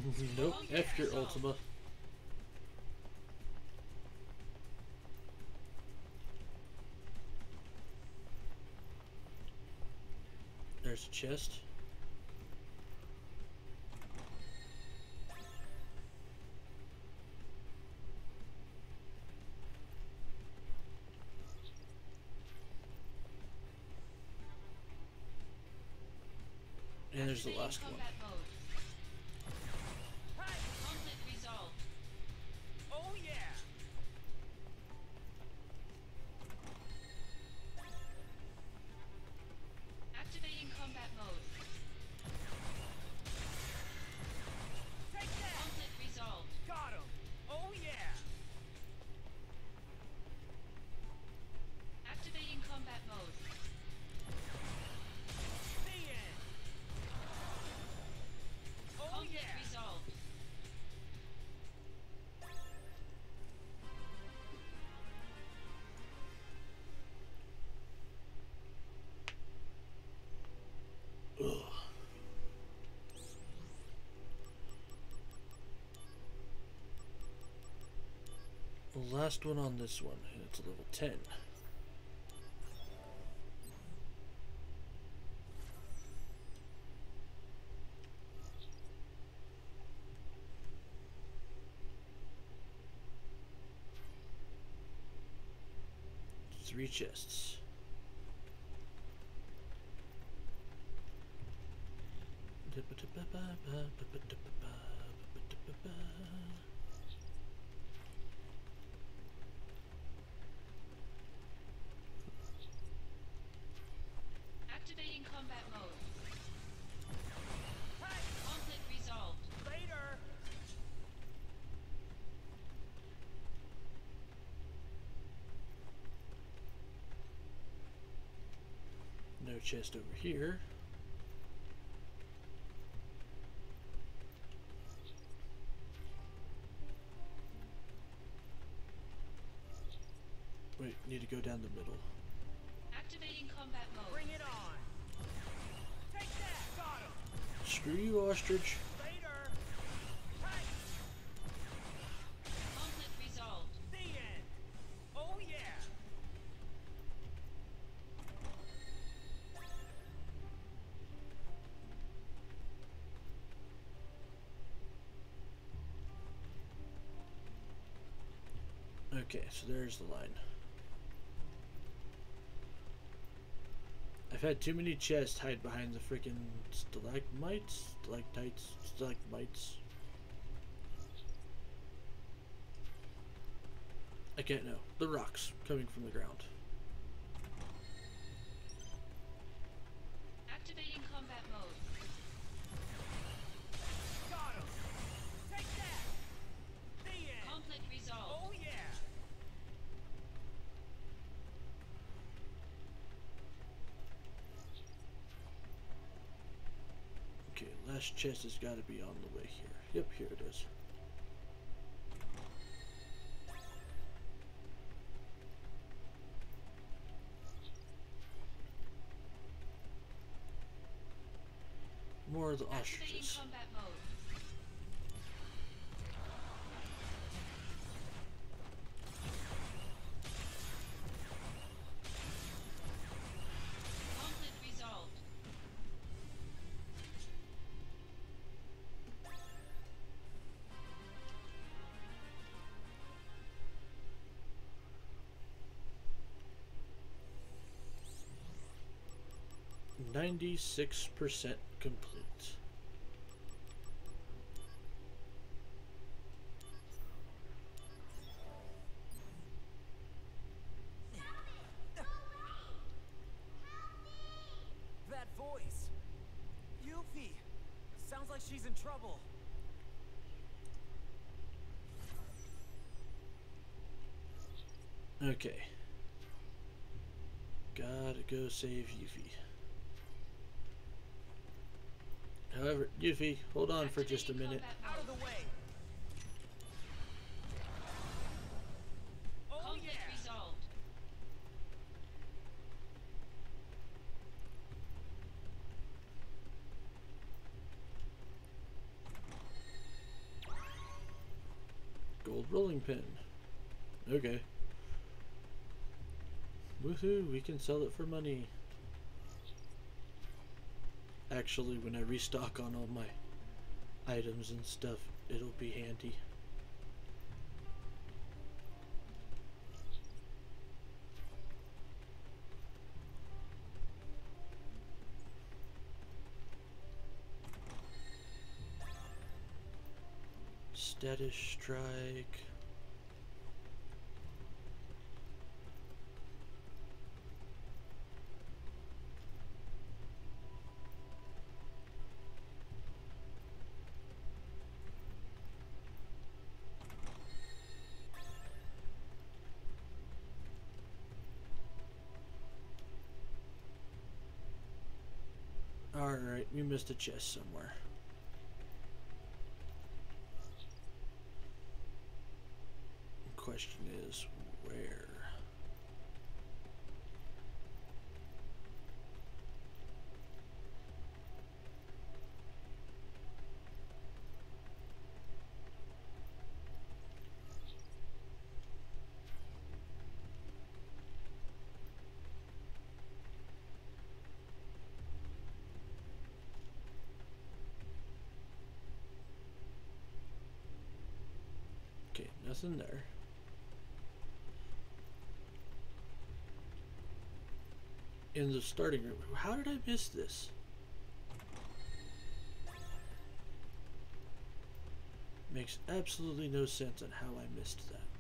nope, F your Ultima. There's a chest. And there's the last one. Last one on this one, and it's a level 10. Three chests. No chest over here. Wait, need to go down the middle. Activating combat mode. Bring it on! Take that! Got him! Screw you, ostrich. Okay, so there's the line. I've had too many chests hide behind the freaking stalagmites, stalactites, stalagmites. I can't know. The rocks coming from the ground. Chest has got to be on the way here. Yep, here it is. More of the ostriches. 96% complete. That voice! Yuffie! Sounds like she's in trouble. Okay. Gotta go save Yuffie. Yuffie, hold on for just a minute. Gold rolling pin. Okay. Woohoo, we can sell it for money actually when I restock on all my items and stuff it'll be handy. Status strike. We missed a chest somewhere. Question is, where? Okay, nothing there. In the starting room. How did I miss this? Makes absolutely no sense on how I missed that.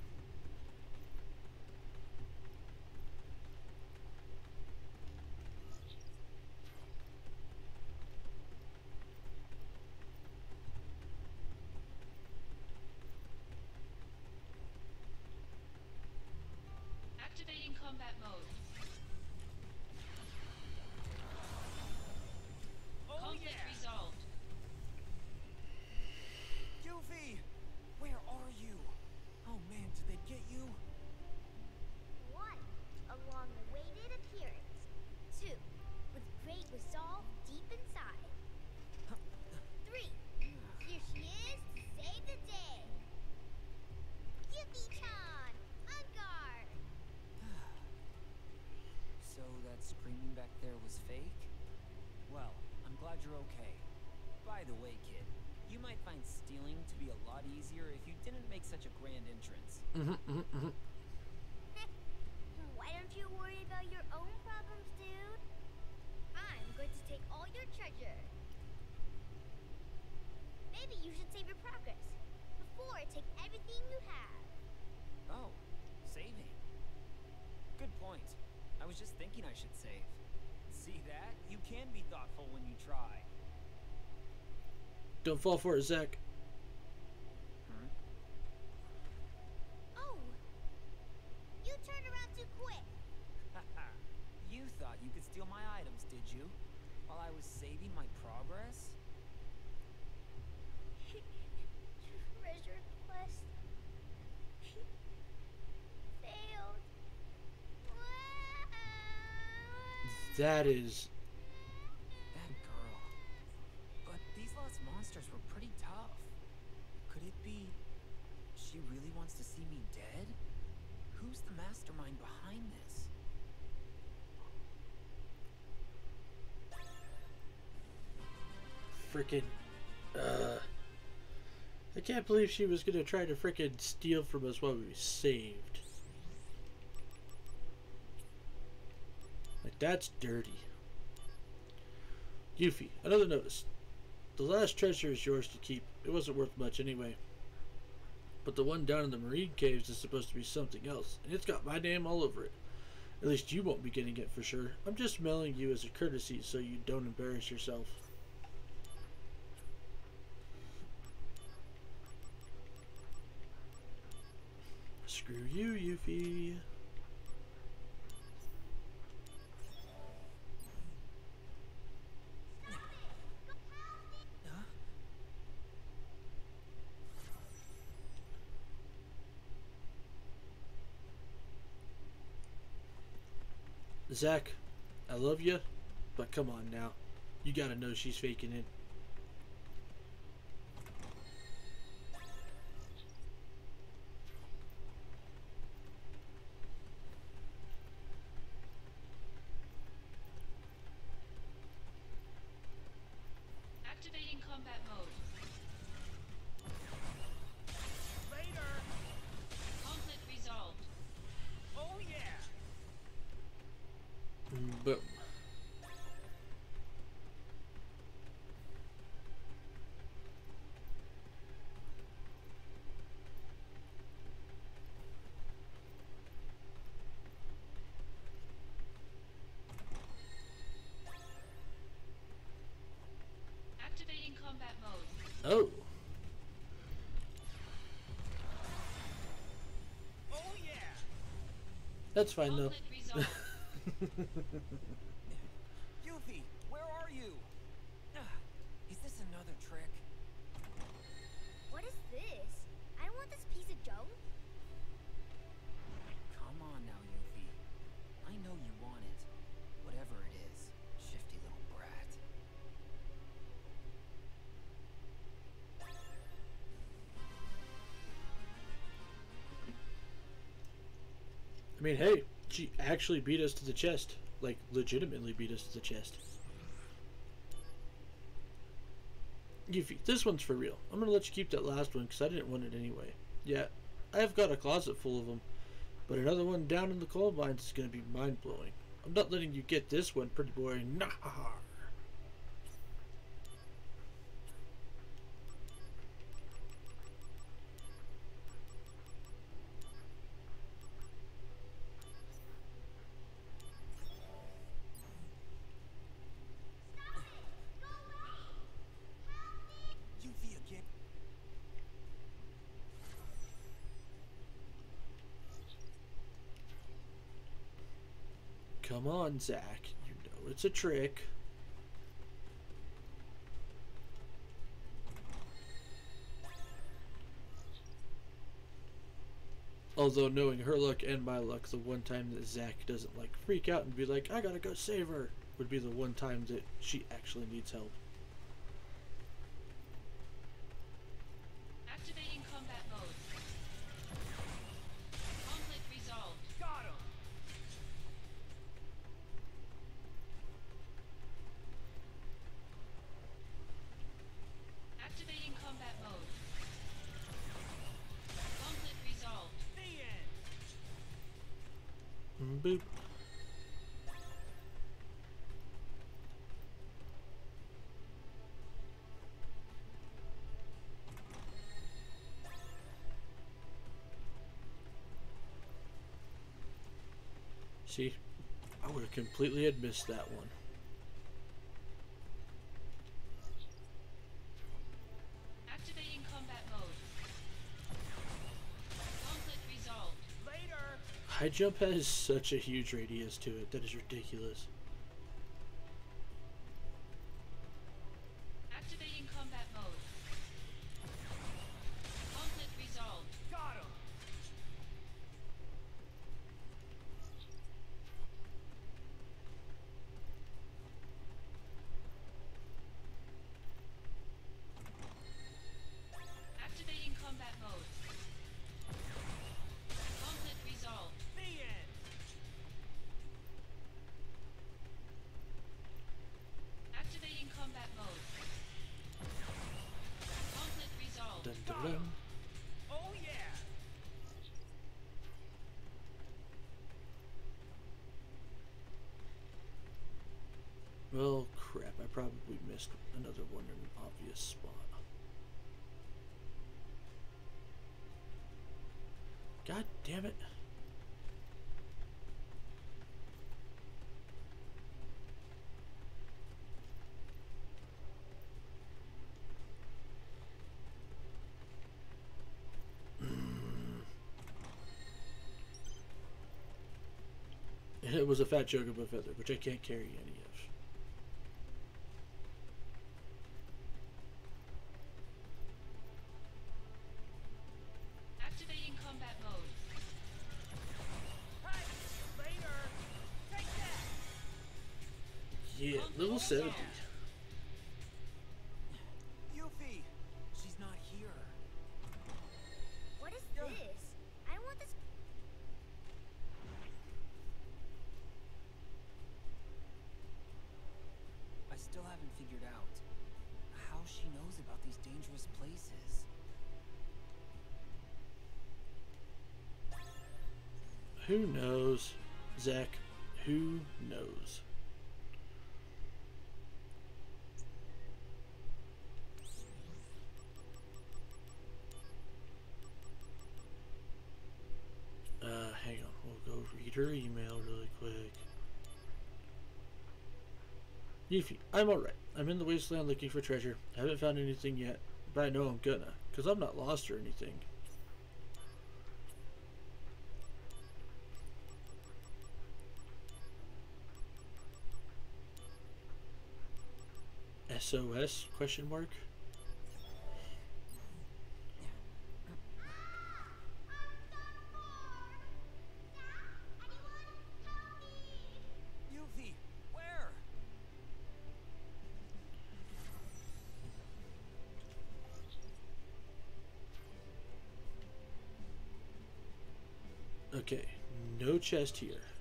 Fall for it, Zack. Oh, you turned around too quick. you thought you could steal my items, did you? While I was saving my progress? Treasure quest failed. That is. Believe she was gonna try to freaking steal from us while we saved. Like, that's dirty. Yuffie, another notice. The last treasure is yours to keep. It wasn't worth much anyway. But the one down in the marine caves is supposed to be something else, and it's got my name all over it. At least you won't be getting it for sure. I'm just mailing you as a courtesy so you don't embarrass yourself. Screw you, Yuffie. Zack, I love you, but come on now. You gotta know she's faking it. Oh. Oh yeah! That's fine though. I mean, hey, she actually beat us to the chest. Like, legitimately beat us to the chest. Yuffie, this one's for real. I'm gonna let you keep that last one because I didn't want it anyway. Yeah, I've got a closet full of them, but another one down in the coal mines is gonna be mind blowing. I'm not letting you get this one, pretty boy. Nah. On, Zack. You know it's a trick. Although knowing her luck and my luck, the one time that Zack doesn't like freak out and be like, I gotta go save her, would be the one time that she actually needs help. See, I would have completely had missed that one. Activating combat mode. Conflict resolved. Later! High jump has such a huge radius to it that is ridiculous. Missed another one in an obvious spot. God damn it. Hmm. It was a fat chocobo feather, which I can't carry any of. Yeah, Read her email really quick. Yuffie, I'm alright. I'm in the wasteland looking for treasure. Haven't found anything yet, But I know I'm gonna, because I'm not lost or anything. SOS question mark? Okay, no chest here.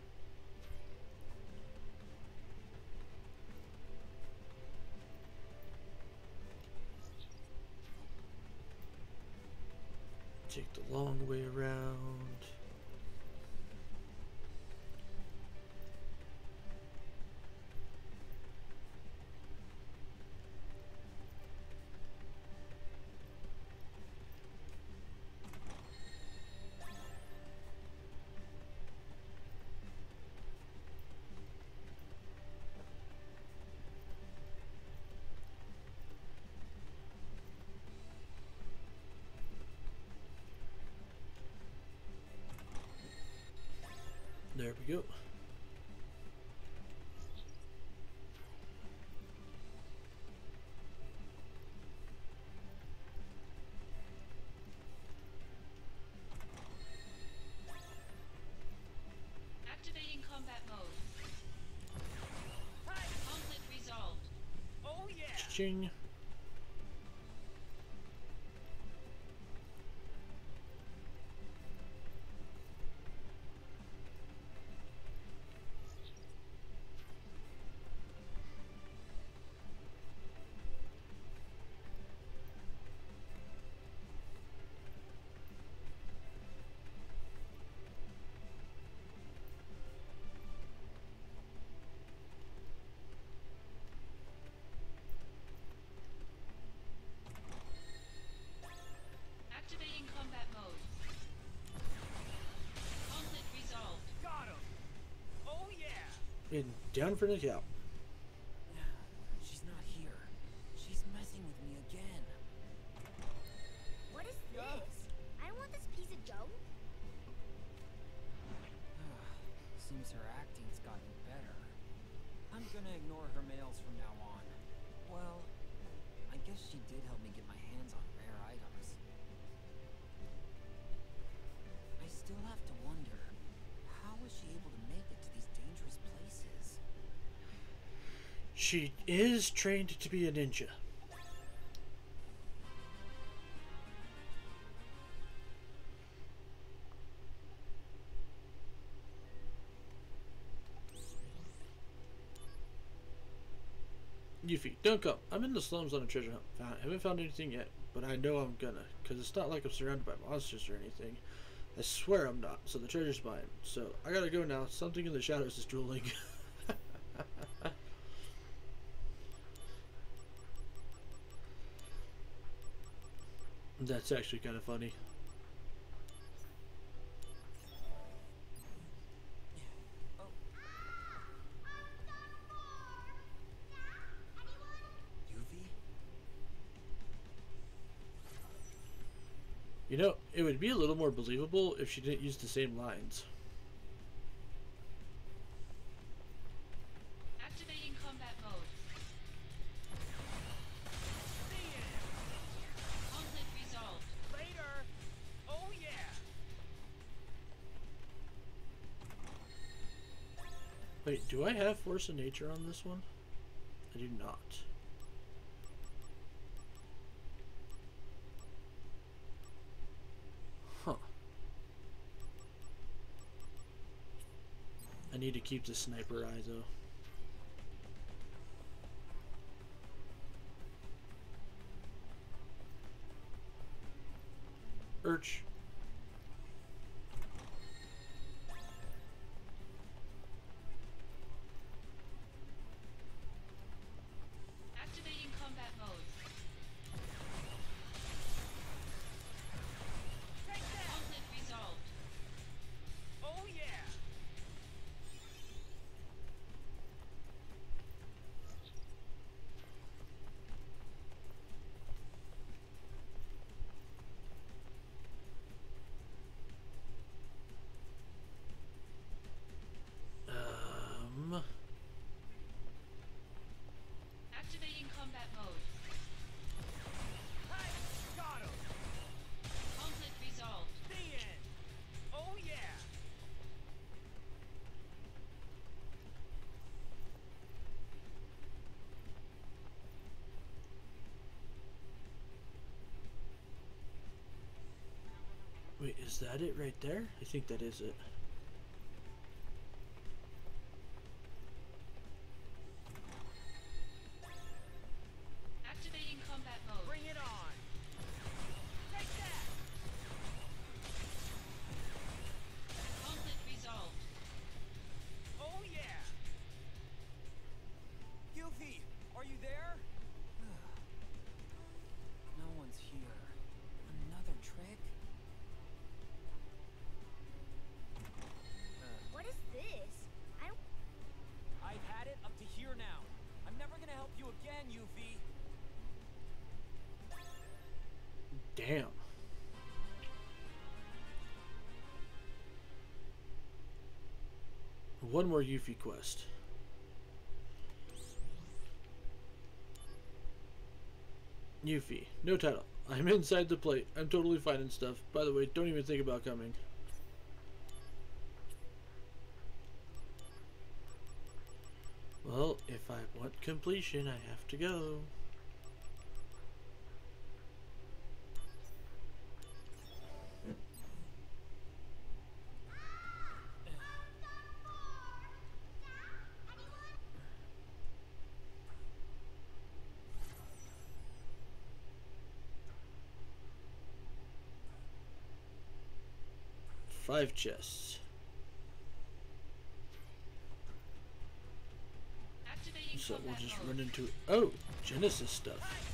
We go. Activating combat mode. Conflict resolved. Oh yeah! Ching. Down for the She is trained to be a ninja. Yuffie, don't come. I'm in the slums on a treasure hunt. Found, haven't found anything yet, but I know I'm gonna. Because it's not like I'm surrounded by monsters or anything. I swear I'm not, so the treasure's mine. So I gotta go now. Something in the shadows is drooling. That's actually kind of funny. You know, it would be a little more believable if she didn't use the same lines. Do I have Force of Nature on this one? I do not. Huh. I need to keep the sniper eye though. Is that it right there? I think that is it. Damn. One more Yuffie quest. Yuffie, no title. I'm inside the plate. I'm totally fine and stuff. By the way, don't even think about coming. Want completion, I have to go. Five chests. So we'll just run into oh Genesis stuff.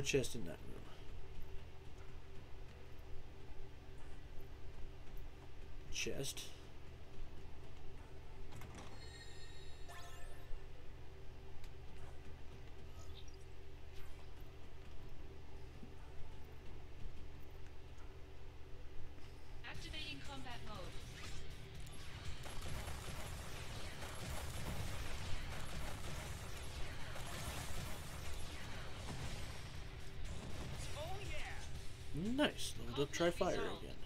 Chest in that room. Chest. Nice. Leveled up try fire again.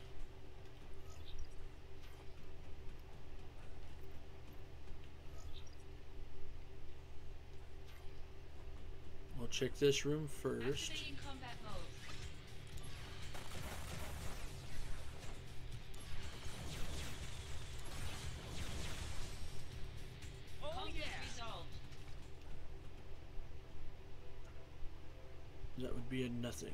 We'll check this room first. Activating combat mode. Oh yeah! That would be a nothing.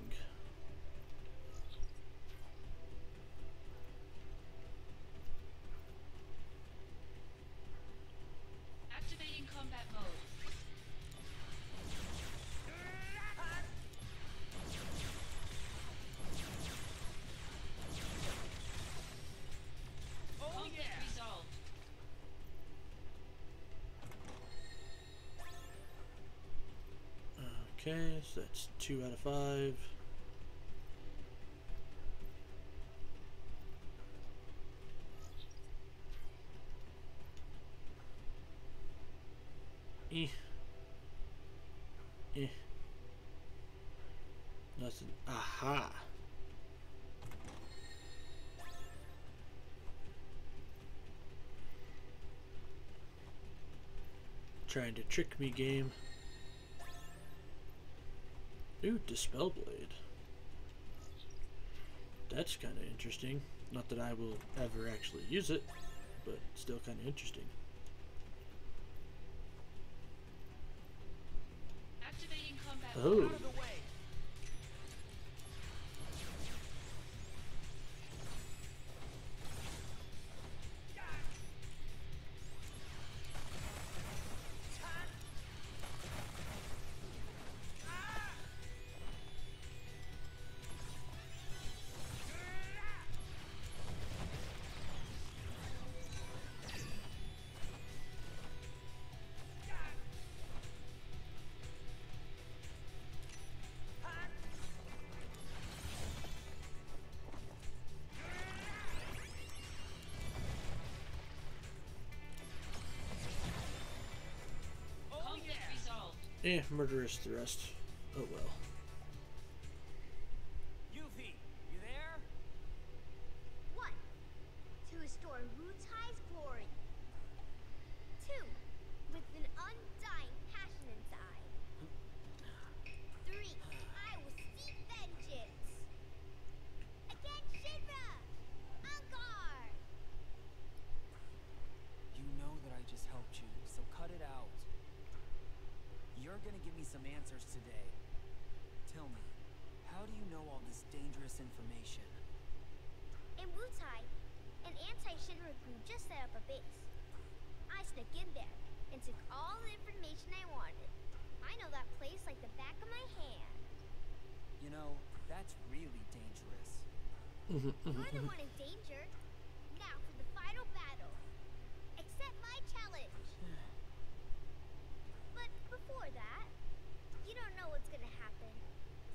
Okay, so that's two out of five. Eh. Eh. Nothing. Aha. Trying to trick me, game. Ooh, Dispel Blade. That's kind of interesting. Not that I will ever actually use it, but still kind of interesting. Activating combat Oh. Eh, murderous thrust. Oh well. Yuffie, you there? One, to restore Wutai's glory. Two, with an undying passion inside. Three, I will seek vengeance. Against Shinra! On guard! You know that I just helped you, so cut it out. You're gonna give me some answers today. Tell me, how do you know all this dangerous information? In Wu Tai, an anti-Shinra group just set up a base. I snuck in there and took all the information I wanted. I know that place like the back of my hand. You know, that's really dangerous. You're the one in danger. Now for the final battle. Accept my challenge. But before that, you don't know what's gonna happen.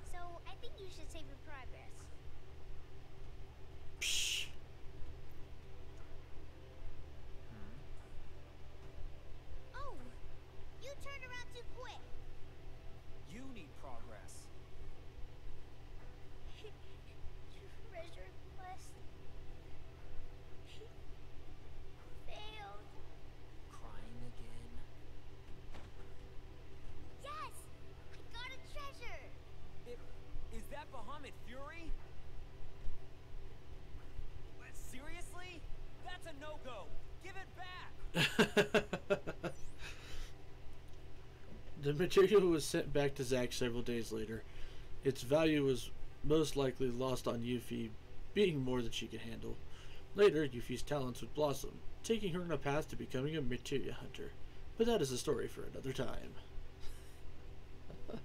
So I think you should save your progress. Psh. Oh, you turned around too quick. You need progress. Treasure quest. Failed. Crying again? Yes! I got a treasure! It, is that Bahamut Fury? What, Seriously? That's a no-go. Give it back. The materia was sent back to Zack several days later. Its value was most likely lost on Yuffie, being more than she could handle. Later, Yuffie's talents would blossom, taking her on a path to becoming a materia hunter. But that is a story for another time.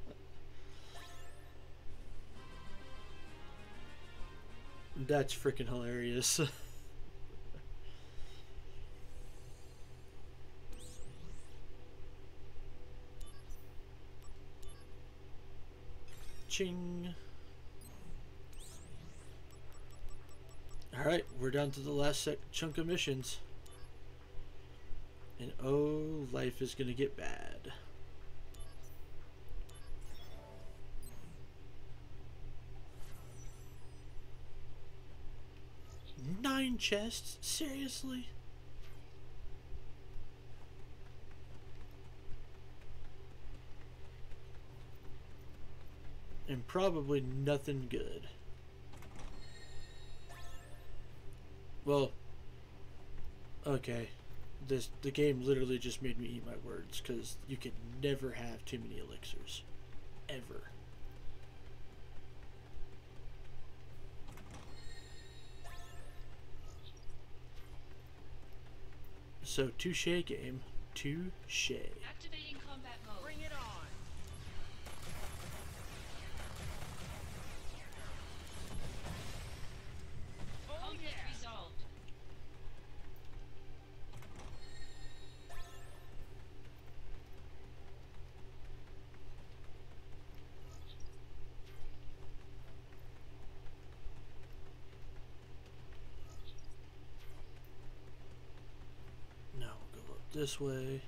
That's freaking hilarious. Ching. Alright, we're down to the last chunk of missions. And oh, life is gonna get bad. Nine chests? Seriously? And probably nothing good. Well, okay. This the game literally just made me eat my words because you can never have too many elixirs, ever. So touche game, touche. Activating combat mode. Bring it on. Oh Conflict yeah. resolved. Now we'll go up this way.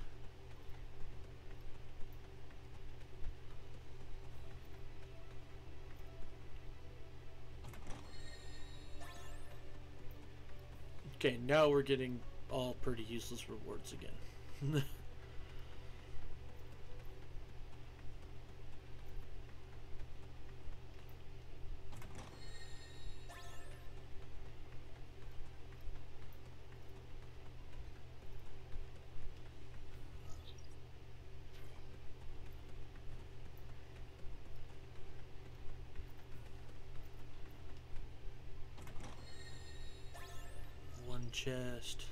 Okay, now we're getting all pretty useless rewards again. One chest.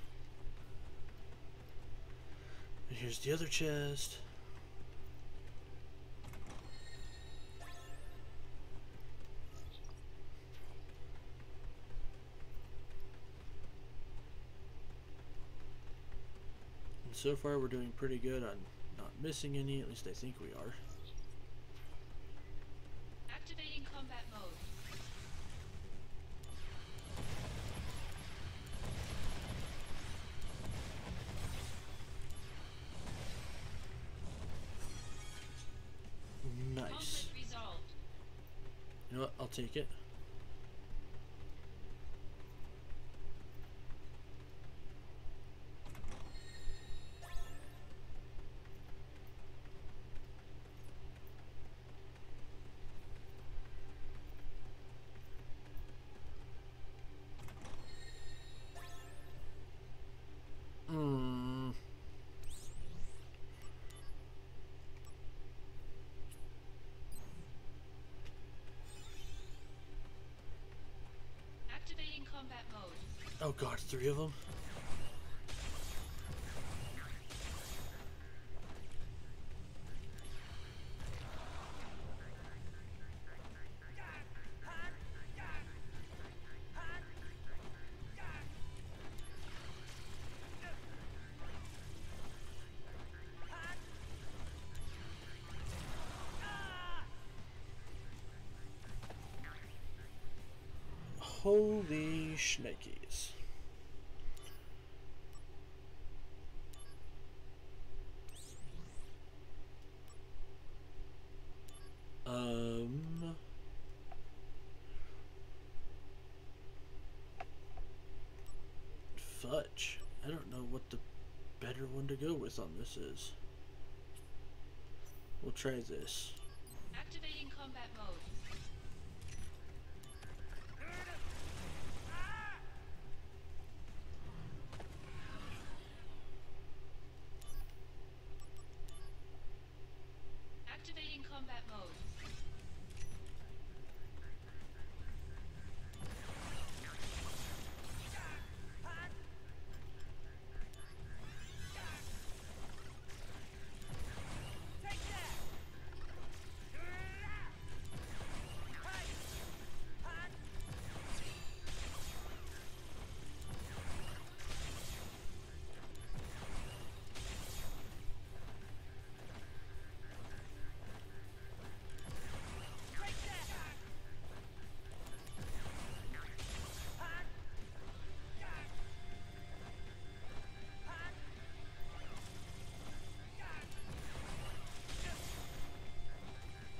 And here's the other chest. And so far, we're doing pretty good on not missing any. At least I think we are. Take it. Oh god, three of them? Holy shnikes. Um. Fudge. I don't know what the better one to go with on this is. We'll try this. Activating combat mode.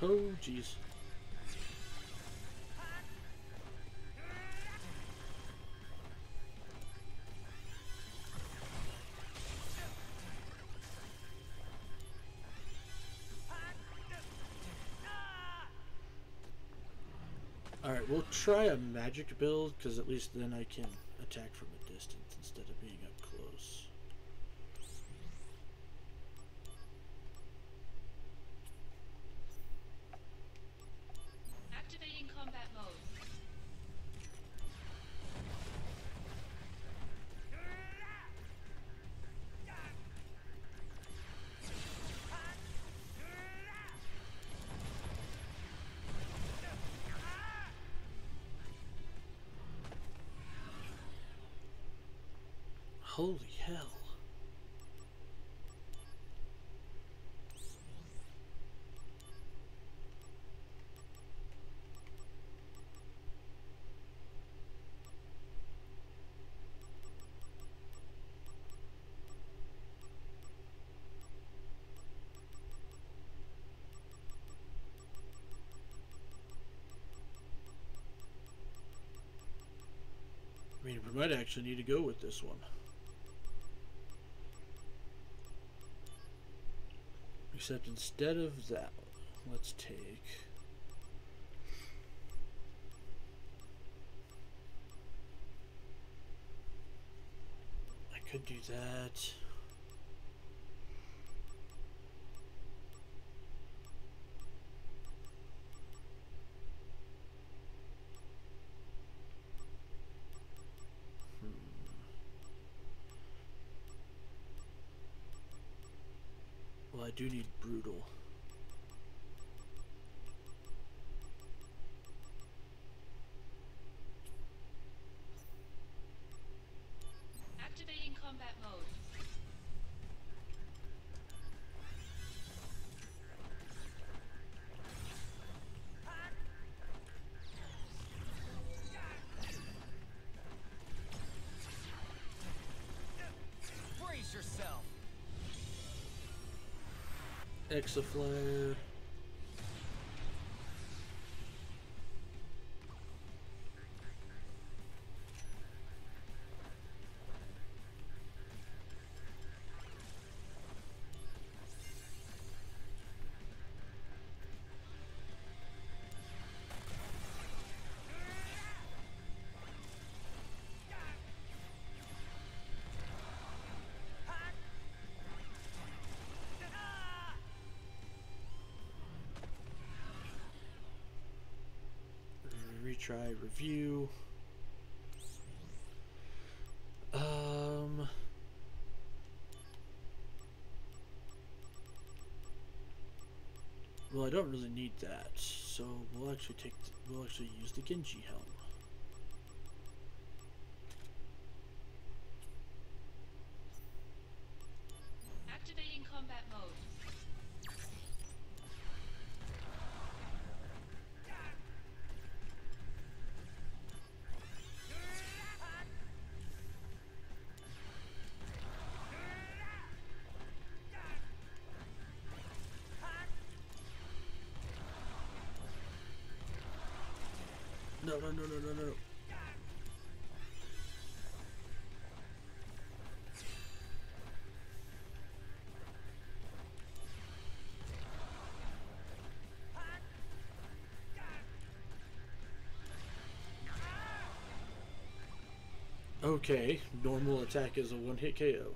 Oh, jeez. Alright, we'll try a magic build, because at least then I can attack from a distance instead of mean, we might actually need to go with this one. Except instead of that, let's take. I could do that. Do need brutal. Activating combat mode. Brace yourself. Exaflare. Retry, review. Um. Well, I don't really need that, so we'll actually take. we'll actually use the Genji helm. Okay, normal attack is a one-hit KO.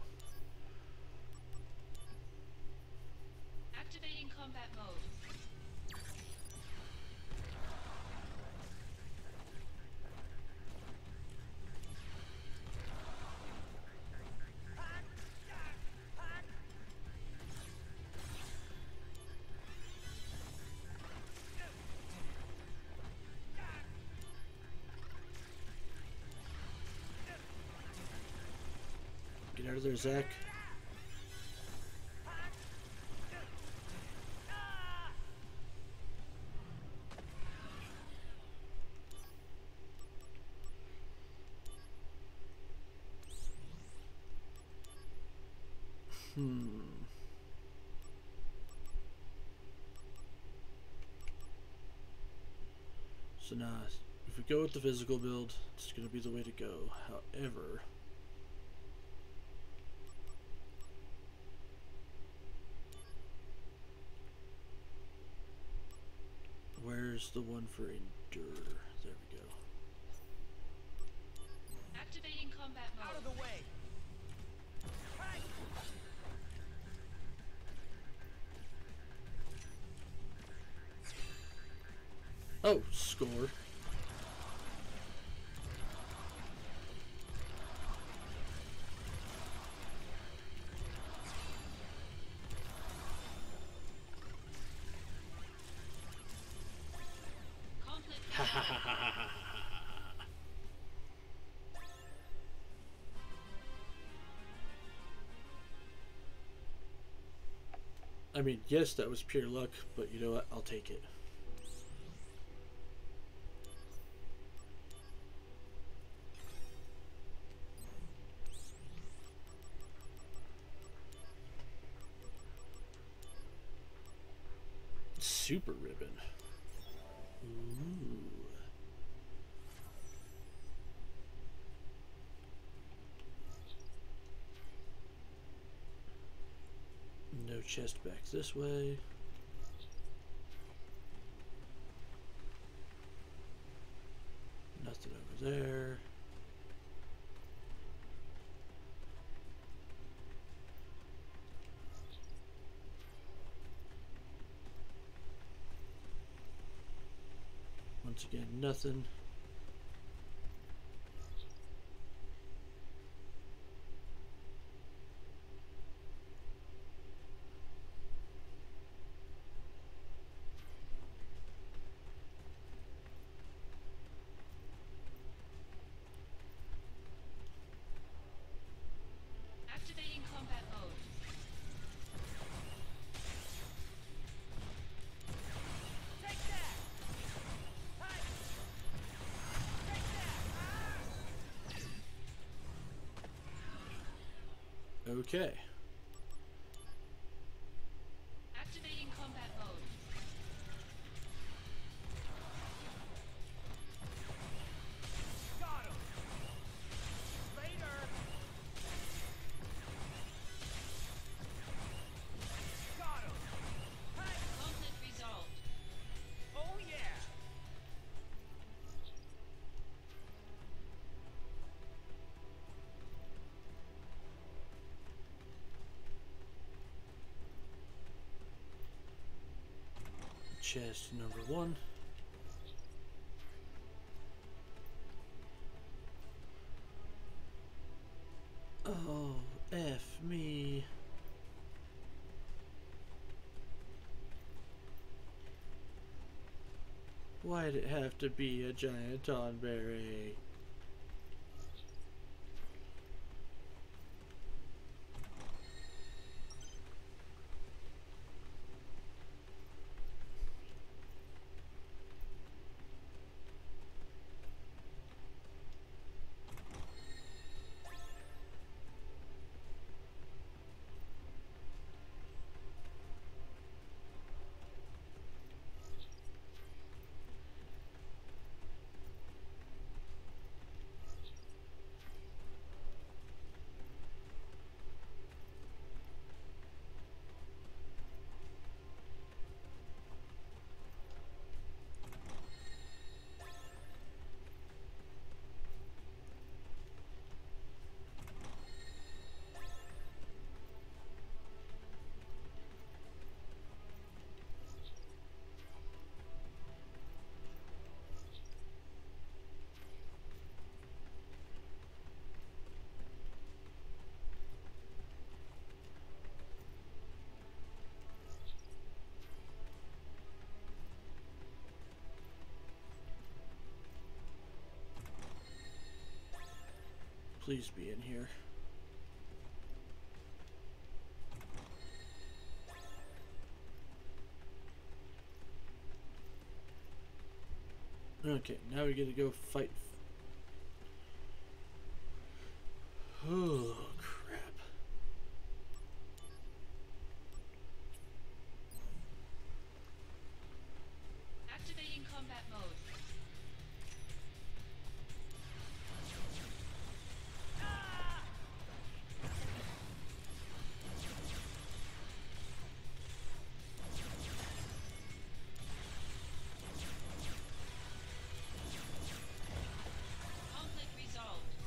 Get out of there, Zack. Hmm. So now, if we go with the physical build, it's going to be the way to go. However, the one for endure? There we go. Activating combat mode. Out of the way! Oh, score. I mean, yes, that was pure luck, but you know what? I'll take it. This way. Nothing over there. Once again, nothing. Okay. chest number one. Oh, F me. Why'd it have to be a giant Tonberry? Please be in here. Okay, now we get to go fight.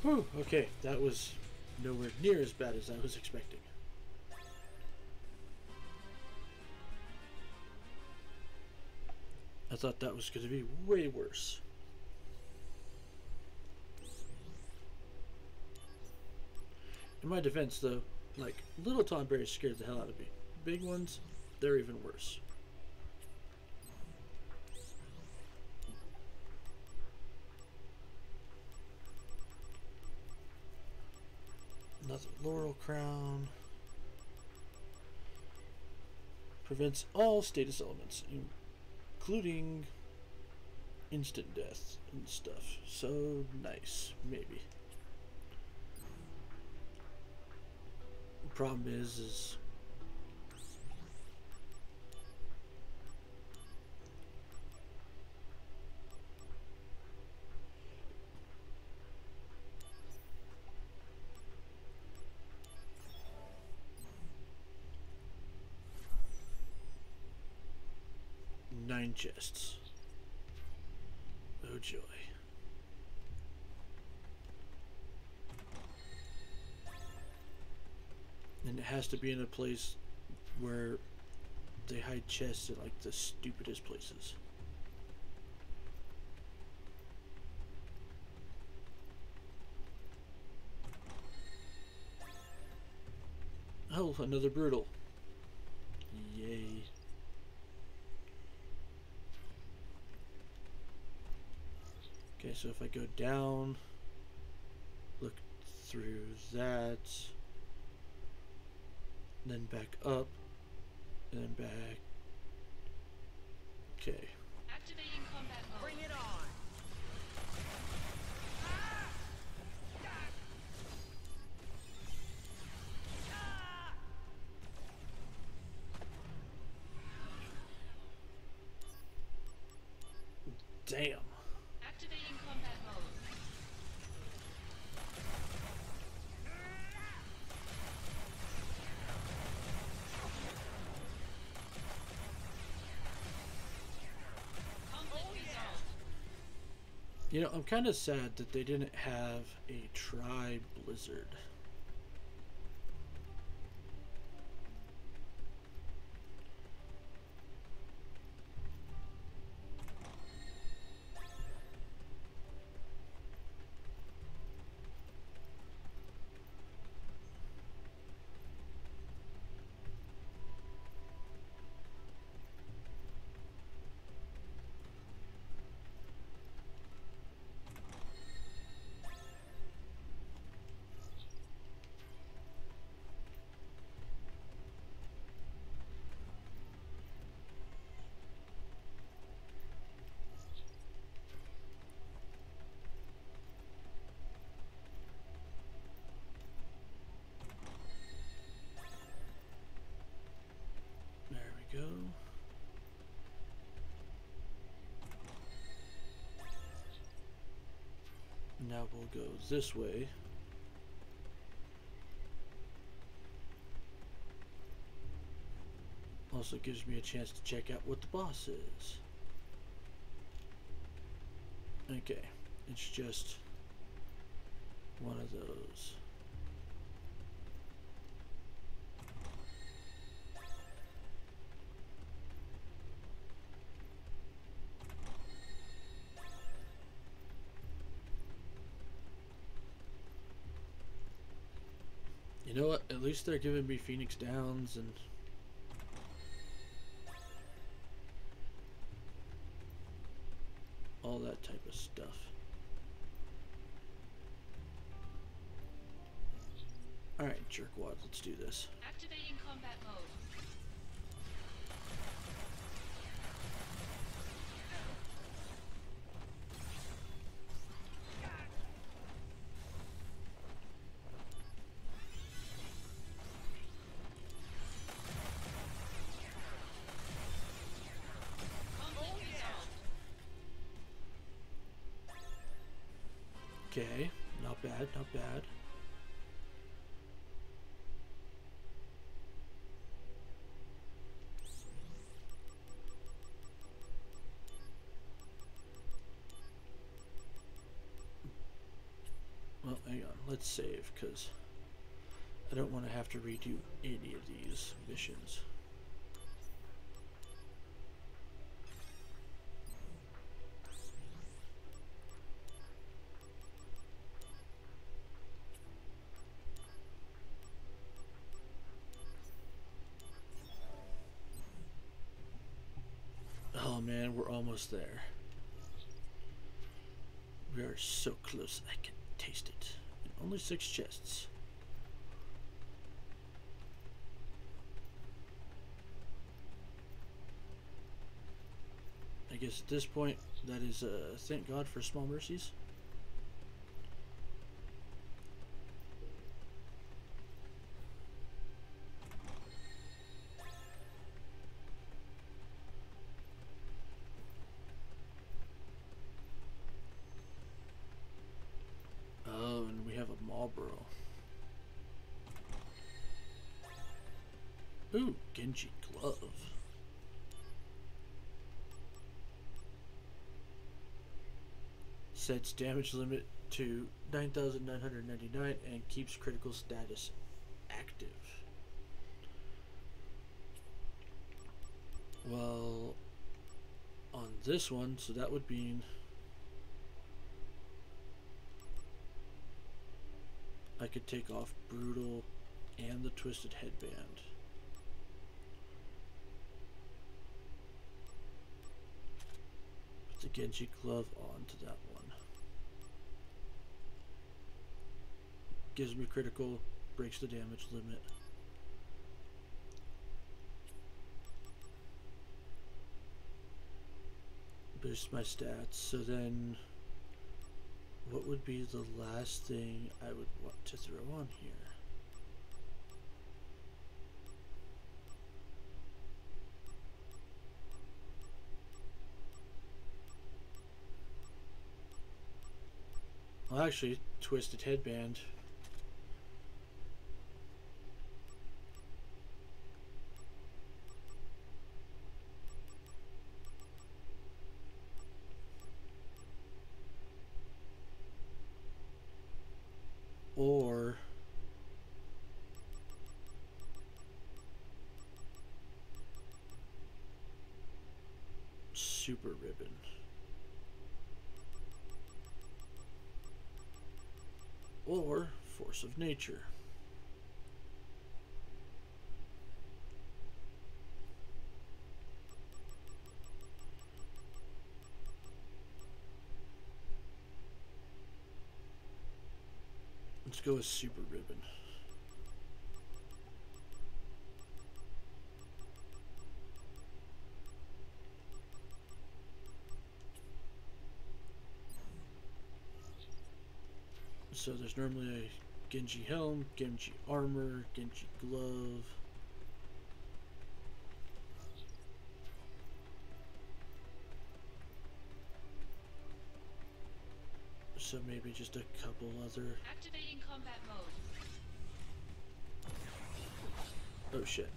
Whew, okay, that was nowhere near as bad as I was expecting. I thought that was going to be way worse. In my defense, though, like, little Tonberries scared the hell out of me. Big ones, they're even worse. Crown. Prevents all status elements, including instant death and stuff. So nice, maybe. The Problem is, is chests. Oh joy. And it has to be in a place where they hide chests at like the stupidest places. Oh, another brutal. Okay, so if I go down, look through that, then back up, and then back. Okay. You know, I'm kind of sad that they didn't have a Tri Blizzard. We'll go this way. Also gives me a chance to check out what the boss is. Okay, it's just one of those. At least they're giving me Phoenix Downs and all that type of stuff. Alright, jerkwad, let's do this. Activating Okay, not bad, not bad. Well, hang on, let's save, because I don't want to have to redo any of these missions. Man, we're almost there. We are so close, I can taste it. And only six chests. I guess at this point, that is uh, thank God for small mercies. Sets damage limit to 9,999 and keeps critical status active. Well, on this one, so that would mean I could take off Brutal and the Twisted Headband. Put the Genji glove onto that one. Gives me critical, breaks the damage limit. Boosts my stats, so then what would be the last thing I would want to throw on here? Well, actually, twisted headband. Or Or force of nature. Let's go with super ribbon. So there's normally a Genji helm, Genji armor, Genji glove. so maybe just a couple other. Activating combat mode. Oh shit.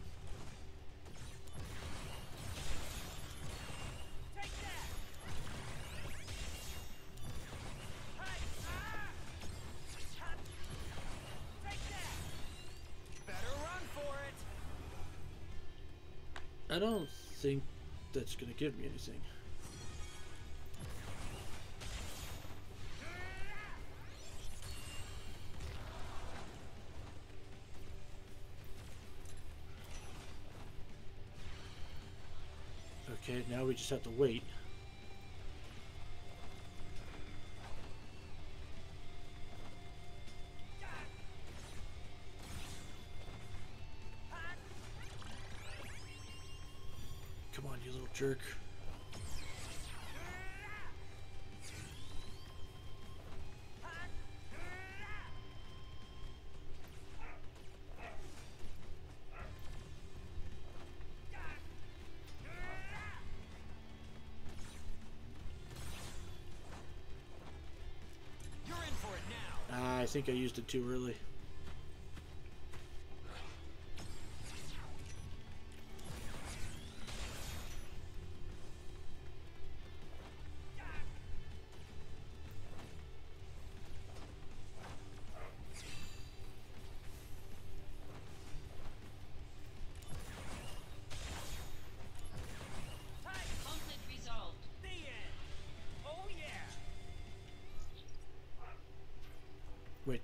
I don't think that's gonna give me anything. Okay, now we just have to wait. Jerk. You're in for it now! I think I used it too early.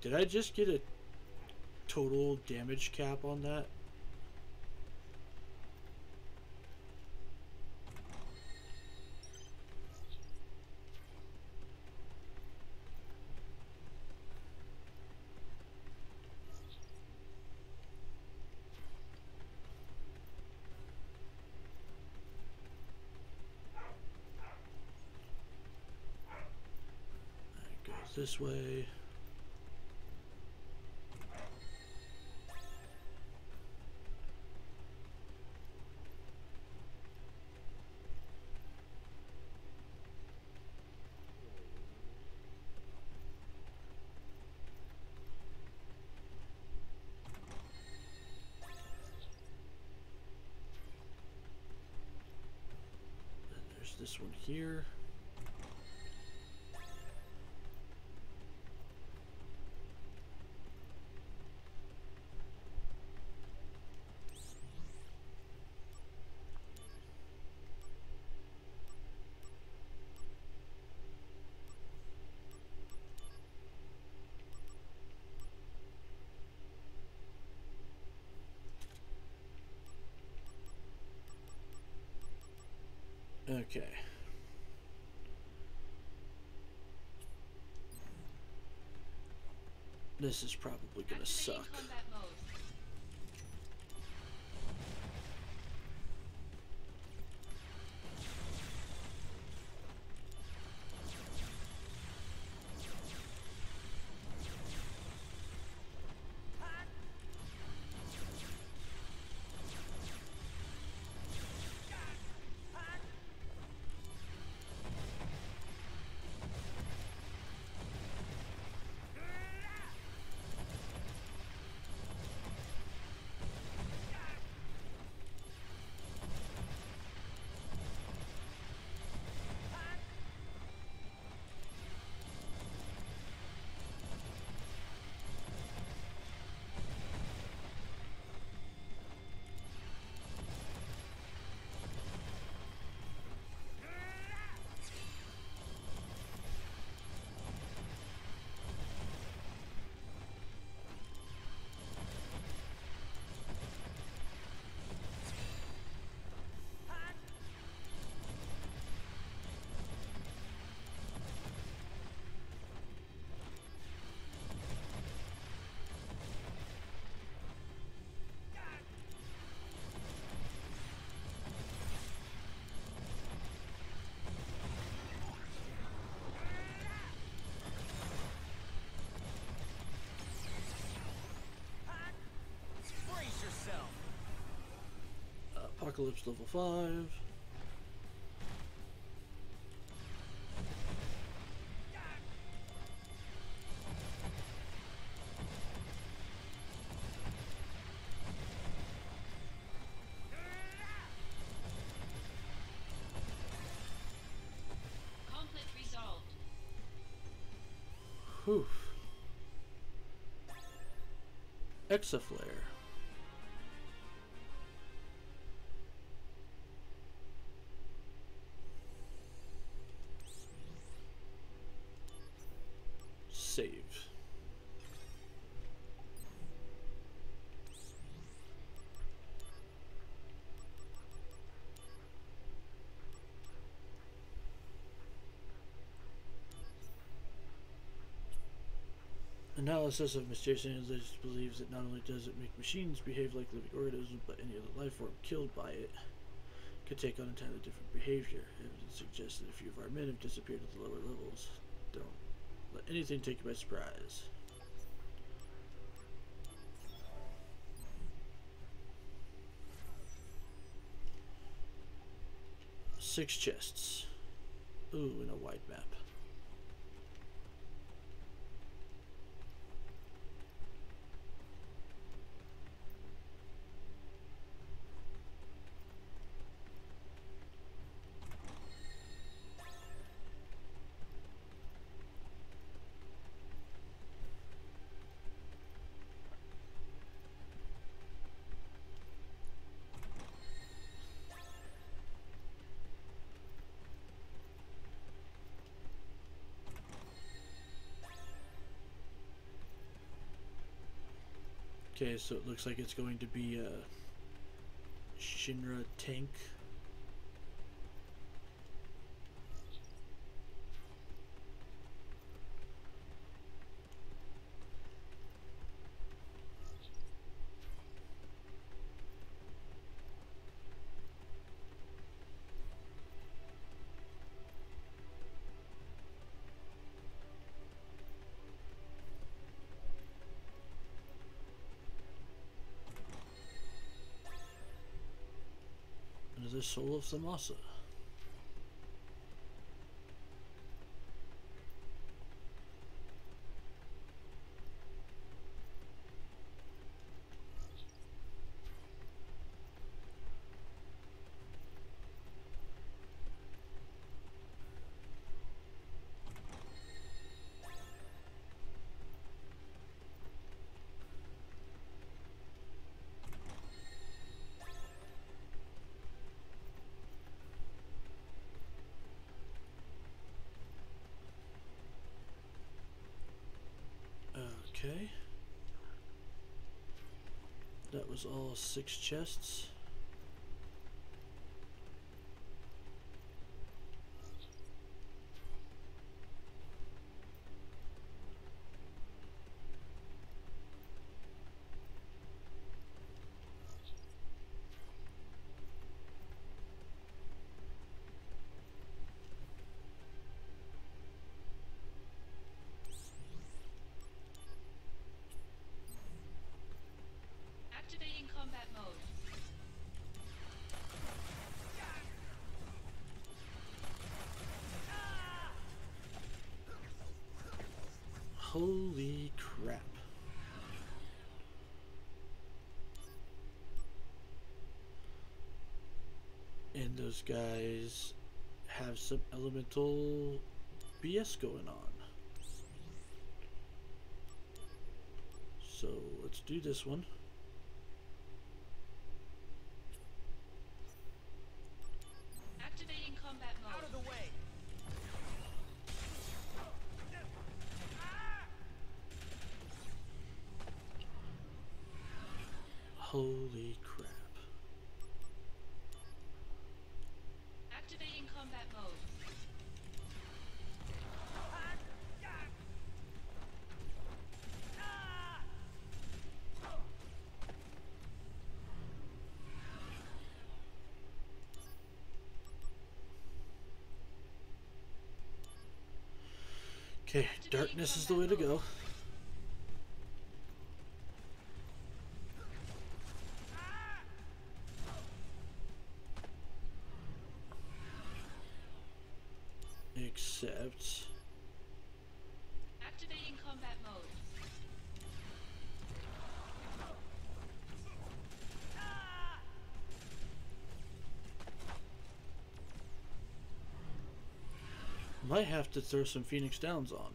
Did I just get a total damage cap on that? It goes this way. This one here. Okay. This is probably gonna suck. Apocalypse level 5. Exaflare. Analysis of mysterious analysis believes that not only does it make machines behave like living organisms, but any other life form killed by it could take on entirely different behavior. Evidence suggests that a few of our men have disappeared at the lower levels. Don't let anything take you by surprise. Six chests. Ooh, and a wide map. Okay, so it looks like it's going to be a Shinra tank. Another soul of Samsara. That was all six chests. Activating combat mode. Holy crap. And those guys have some elemental BS going on. So let's do this one. Activating combat mode. Out of the way! Holy crap. Activating combat mode. Okay, darkness is the way to go. Might have to throw some Phoenix Downs on.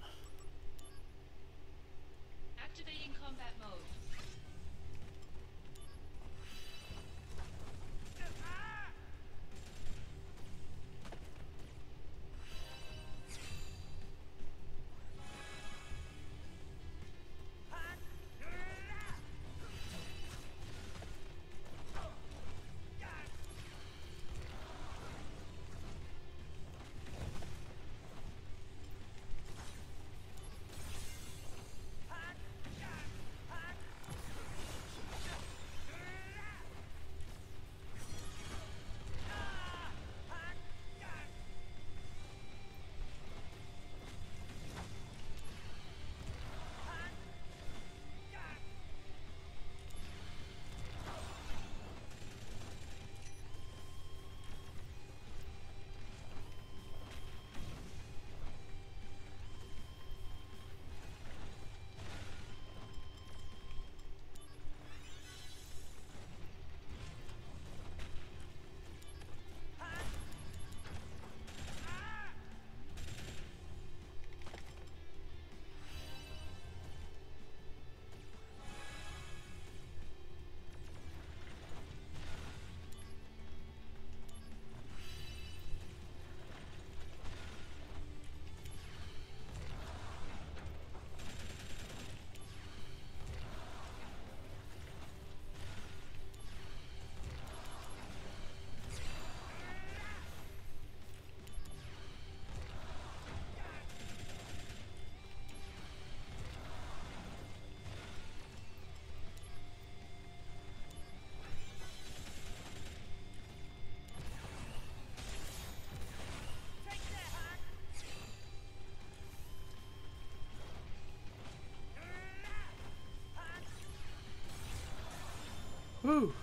Resolved.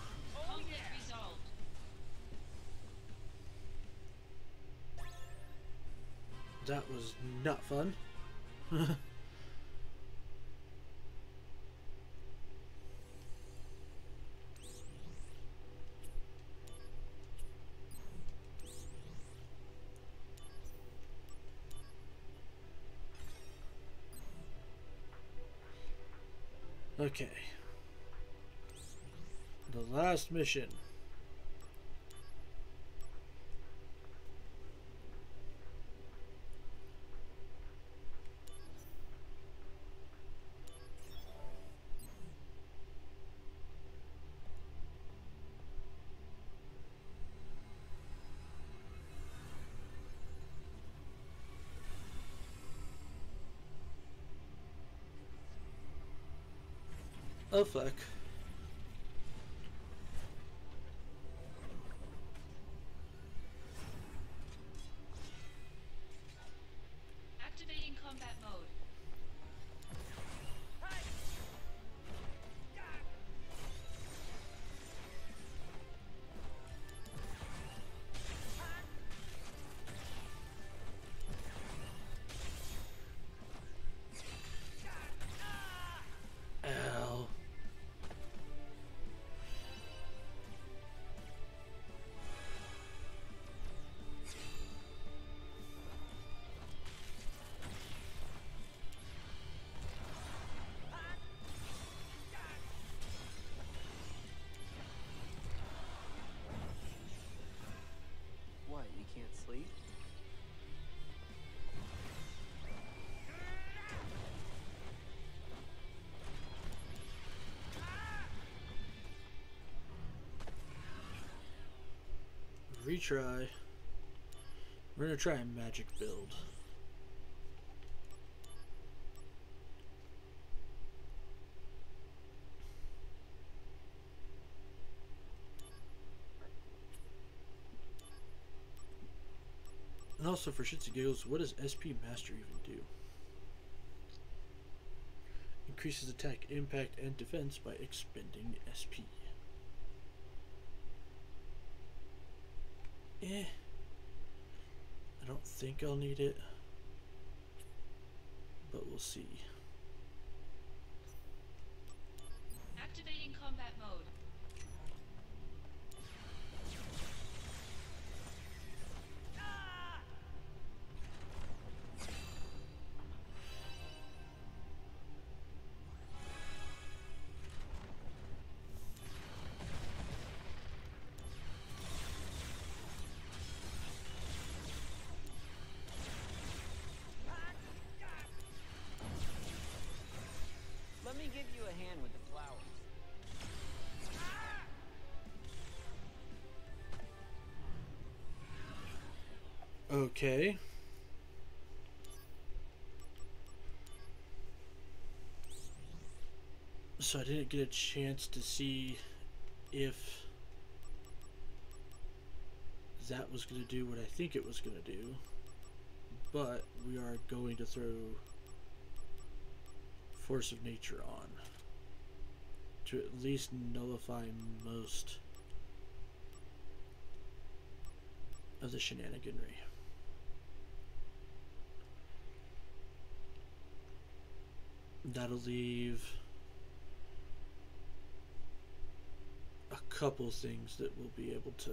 That was not fun. okay. Last mission. Oh fuck. Can't sleep? Retry. We're gonna try a magic build. And also for shits and giggles, what does SP Master even do? Increases attack, impact, and defense by expending SP. Eh. I don't think I'll need it. But we'll see. Give you a hand with the flowers. Okay. So I didn't get a chance to see if that was going to do what I think it was going to do. But we are going to throw Force of Nature on to at least nullify most of the shenaniganry. That'll leave a couple things that will be able to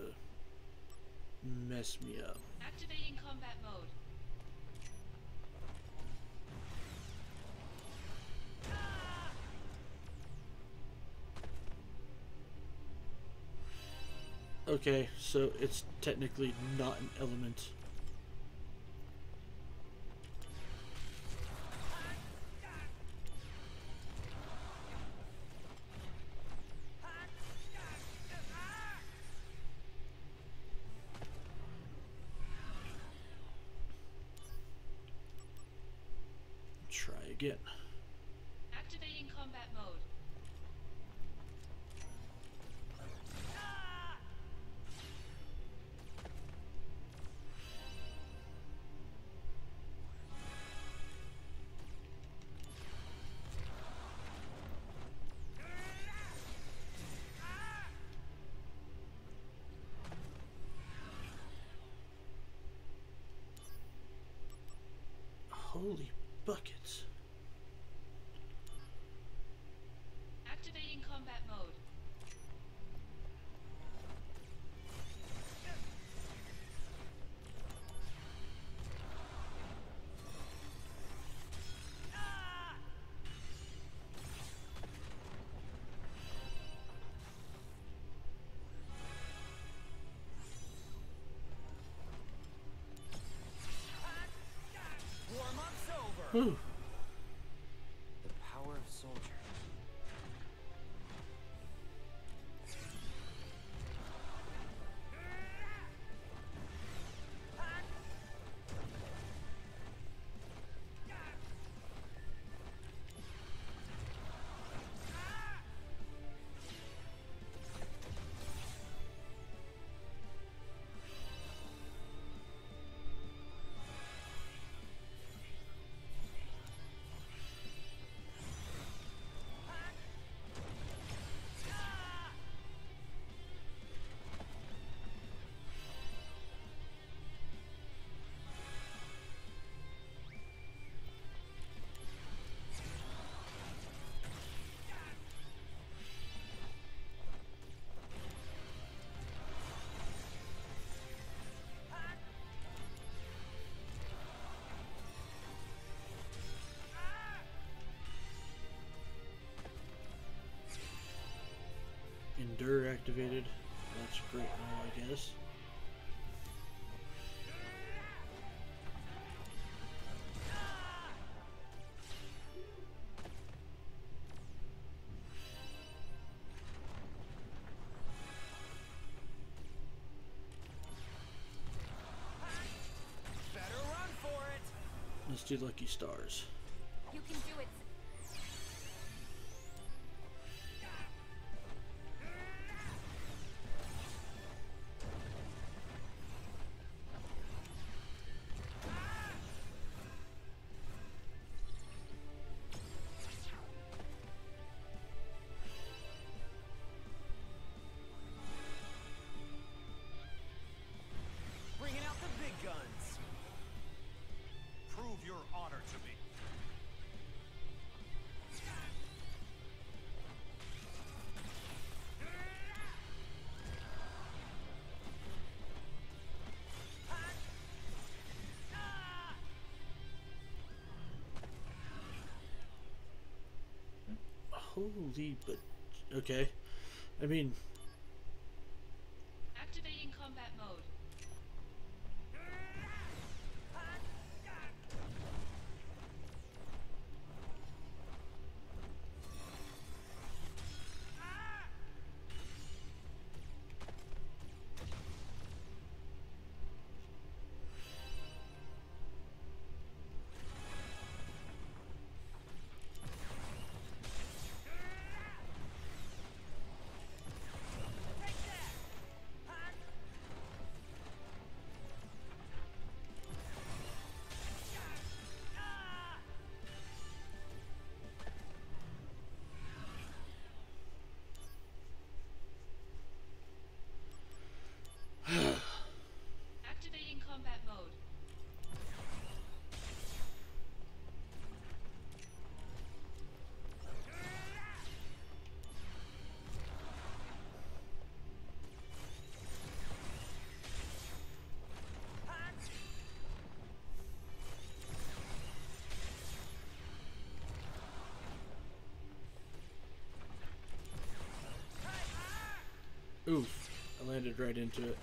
mess me up. Activating combat mode. Okay, so it's technically not an element. Whew. Endure activated. That's great now, I guess. Better run for it. Let's do Lucky Stars. Holy, but okay. I mean, oof. I landed right into it.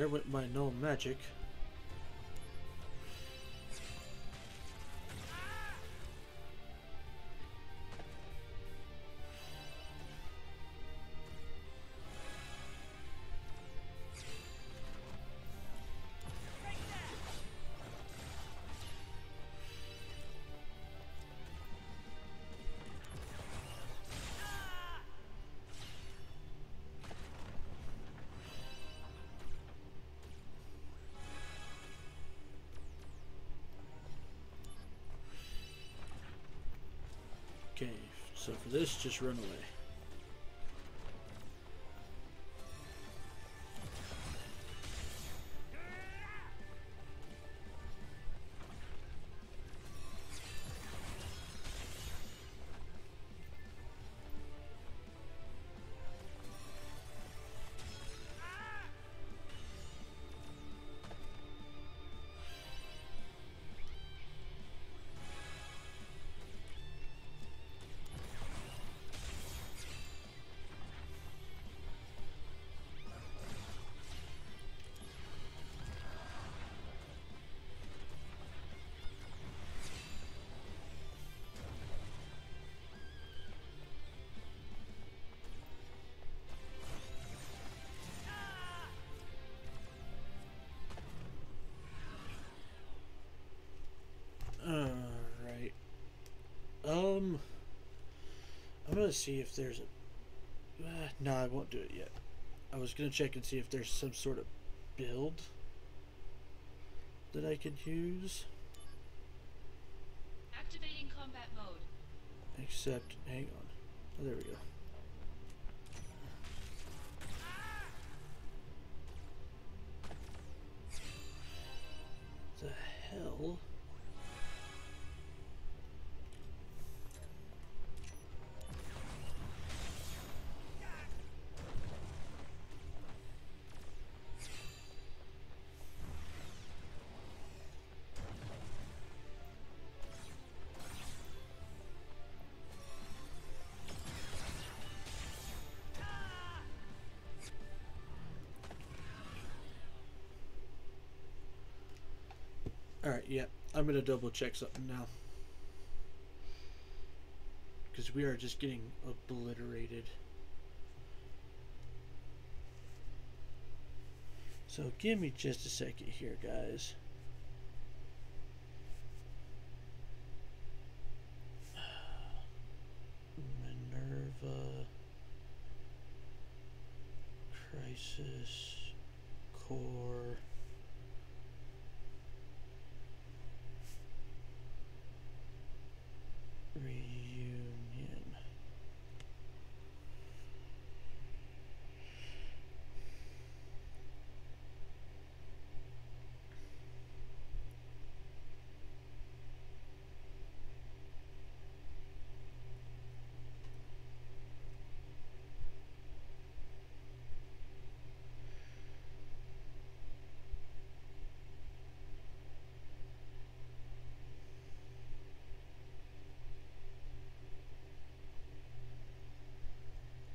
There went my null magic. So for this, just run away. Gonna see if there's a. Uh, no, I won't do it yet. I was gonna check and see if there's some sort of build that I could use. Activating combat mode. Except, hang on. Oh, there we go. Alright, yeah. I'm gonna double check something now. Because we are just getting obliterated. So give me just a second here, guys. Minerva. Crisis. Core. Reunion.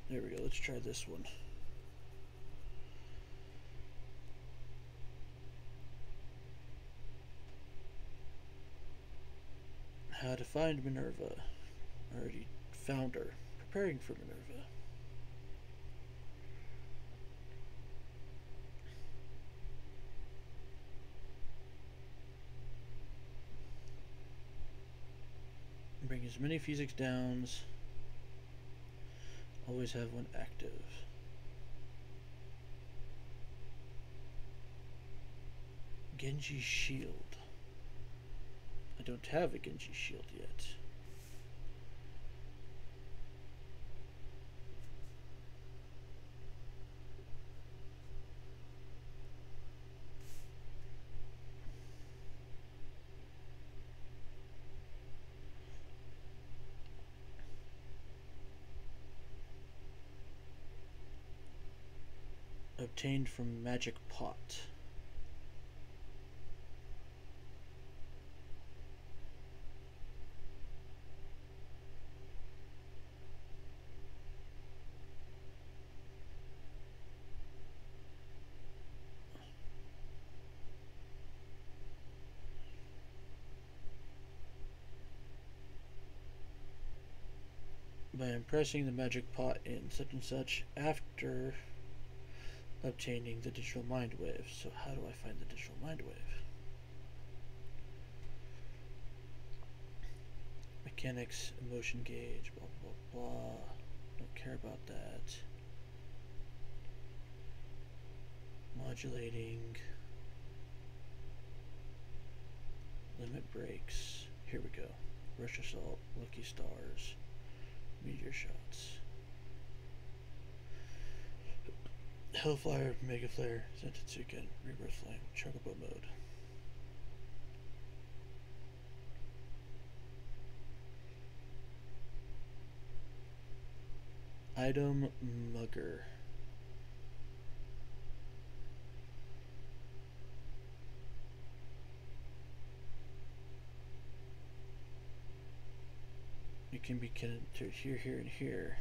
There we go. Let's try this one. How to find Minerva. Already found her. Preparing for Minerva. Bring as many physics downs. Always have one active. Genji shield. I don't have a Genji shield yet. Obtained from Magic Pot. By impressing the magic pot in such and such after obtaining the digital mind wave. So how do I find the digital mind wave? Mechanics, emotion gauge, blah blah blah. Don't care about that. Modulating. Limit breaks. Here we go. Rush assault, lucky stars. Meteor shots. Hellfire, Mega Flare, Sentetsuken, Rebirth Flame, Chocobo mode. Item Mugger. It can be connected here, here, and here.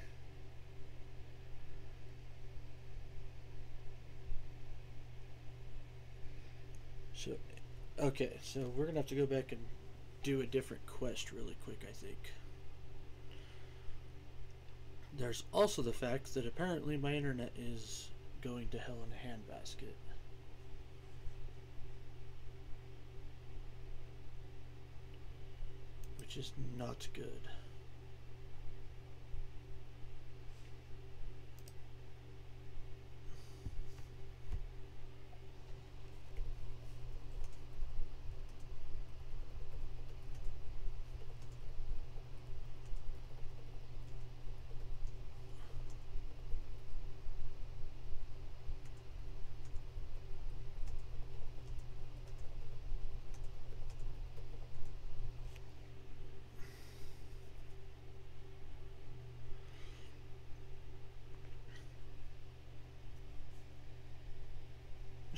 So, okay, so we're gonna have to go back and do a different quest really quick, I think. There's also the fact that apparently my internet is going to hell in a handbasket. Which is not good.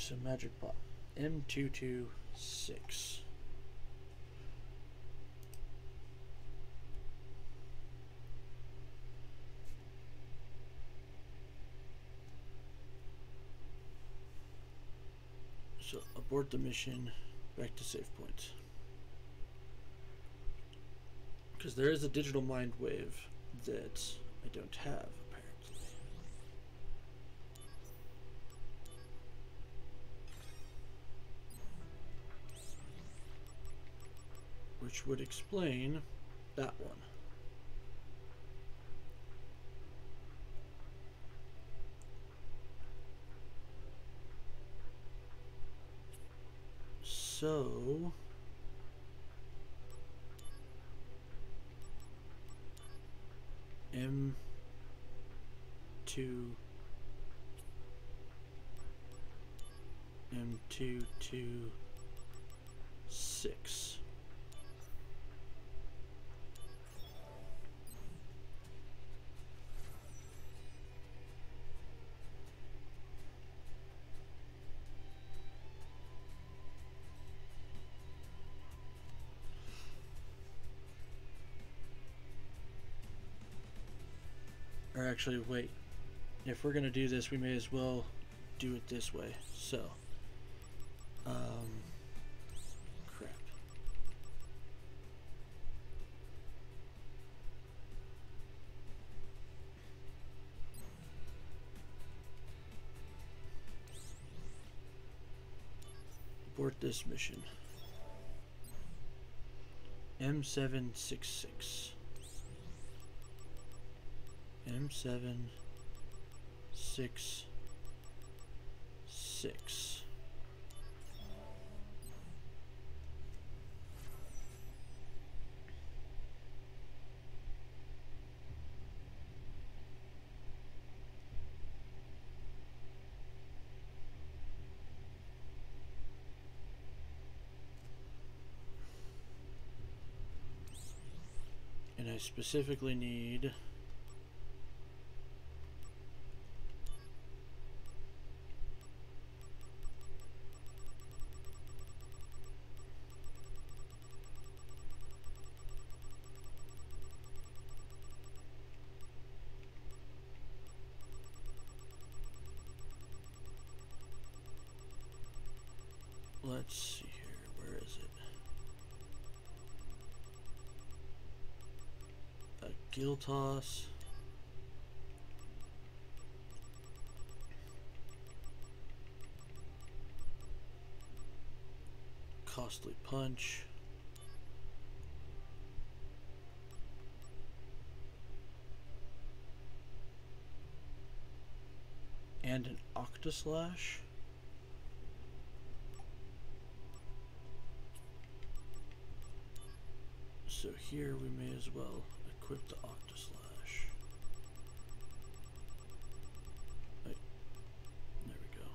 So magic pot M226. So abort the mission, back to save point. Because there is a digital mind wave that I don't have which would explain that one. So M two M two two six. Actually, wait. If we're gonna do this, we may as well do it this way. So, um, crap. Abort this mission. M766. M seven six six. And I specifically need Gil Toss. Costly punch. And an Octaslash. So here we may as well equip the Octaslash. Hey, there we go.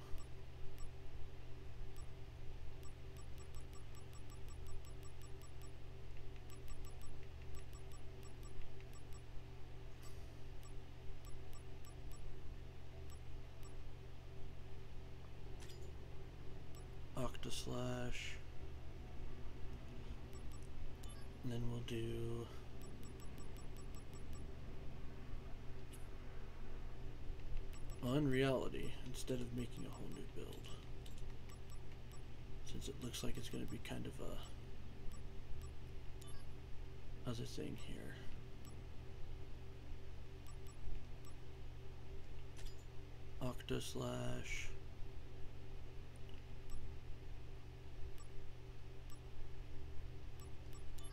Octaslash. And then we'll do Unreality instead of making a whole new build. Since it looks like it's going to be kind of a it saying here? Octaslash.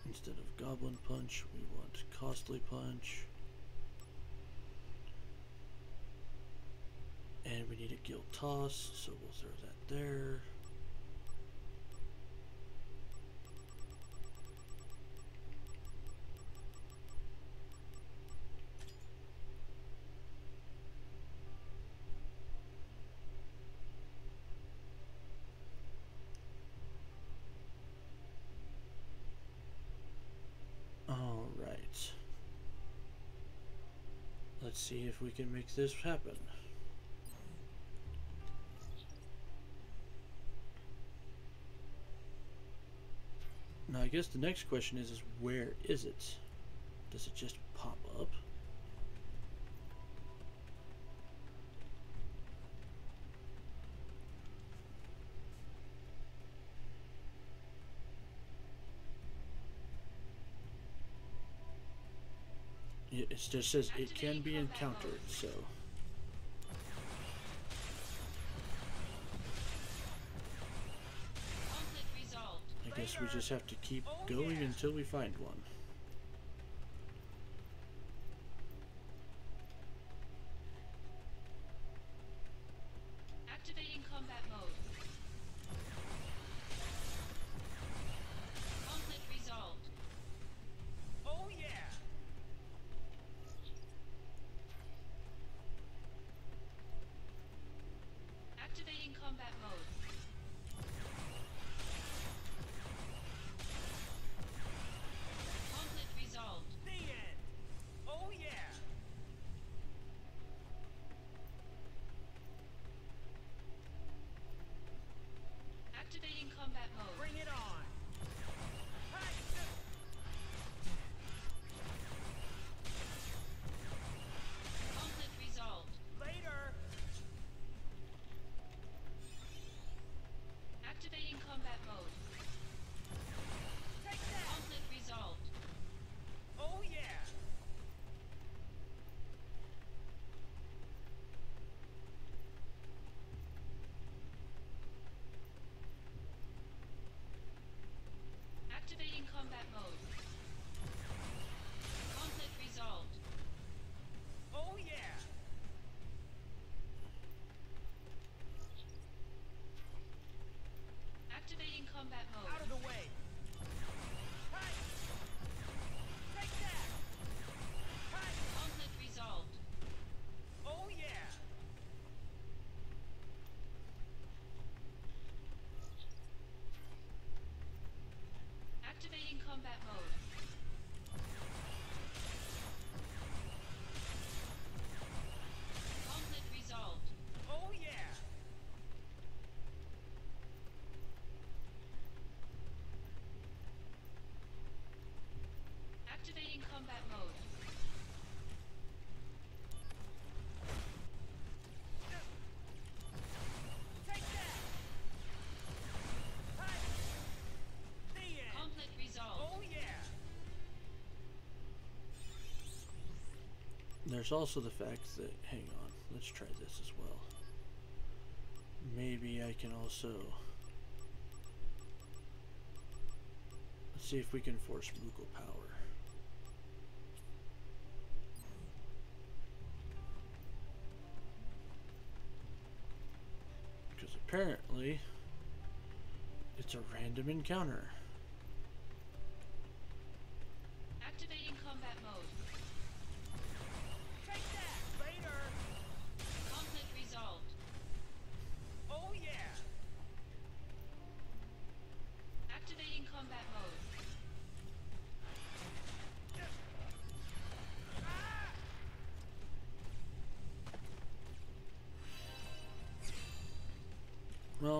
Instead of Goblin Punch, we want Costly Punch. And we need a Gil Toss, so we'll throw that there. All right. Let's see if we can make this happen. Guess the next question is, is where is it? Does it just pop up? It just says it can be encountered, so. Conflict guess we just have to keep going until we find one. Activating Activating combat mode. Out of the way! Hey! Take that! Hey! Conflict resolved. Oh yeah! Activating combat mode. There's also the fact that, hang on, let's try this as well. Maybe I can also. Let's see if we can force Moogle power. Because apparently, it's a random encounter.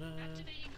Activating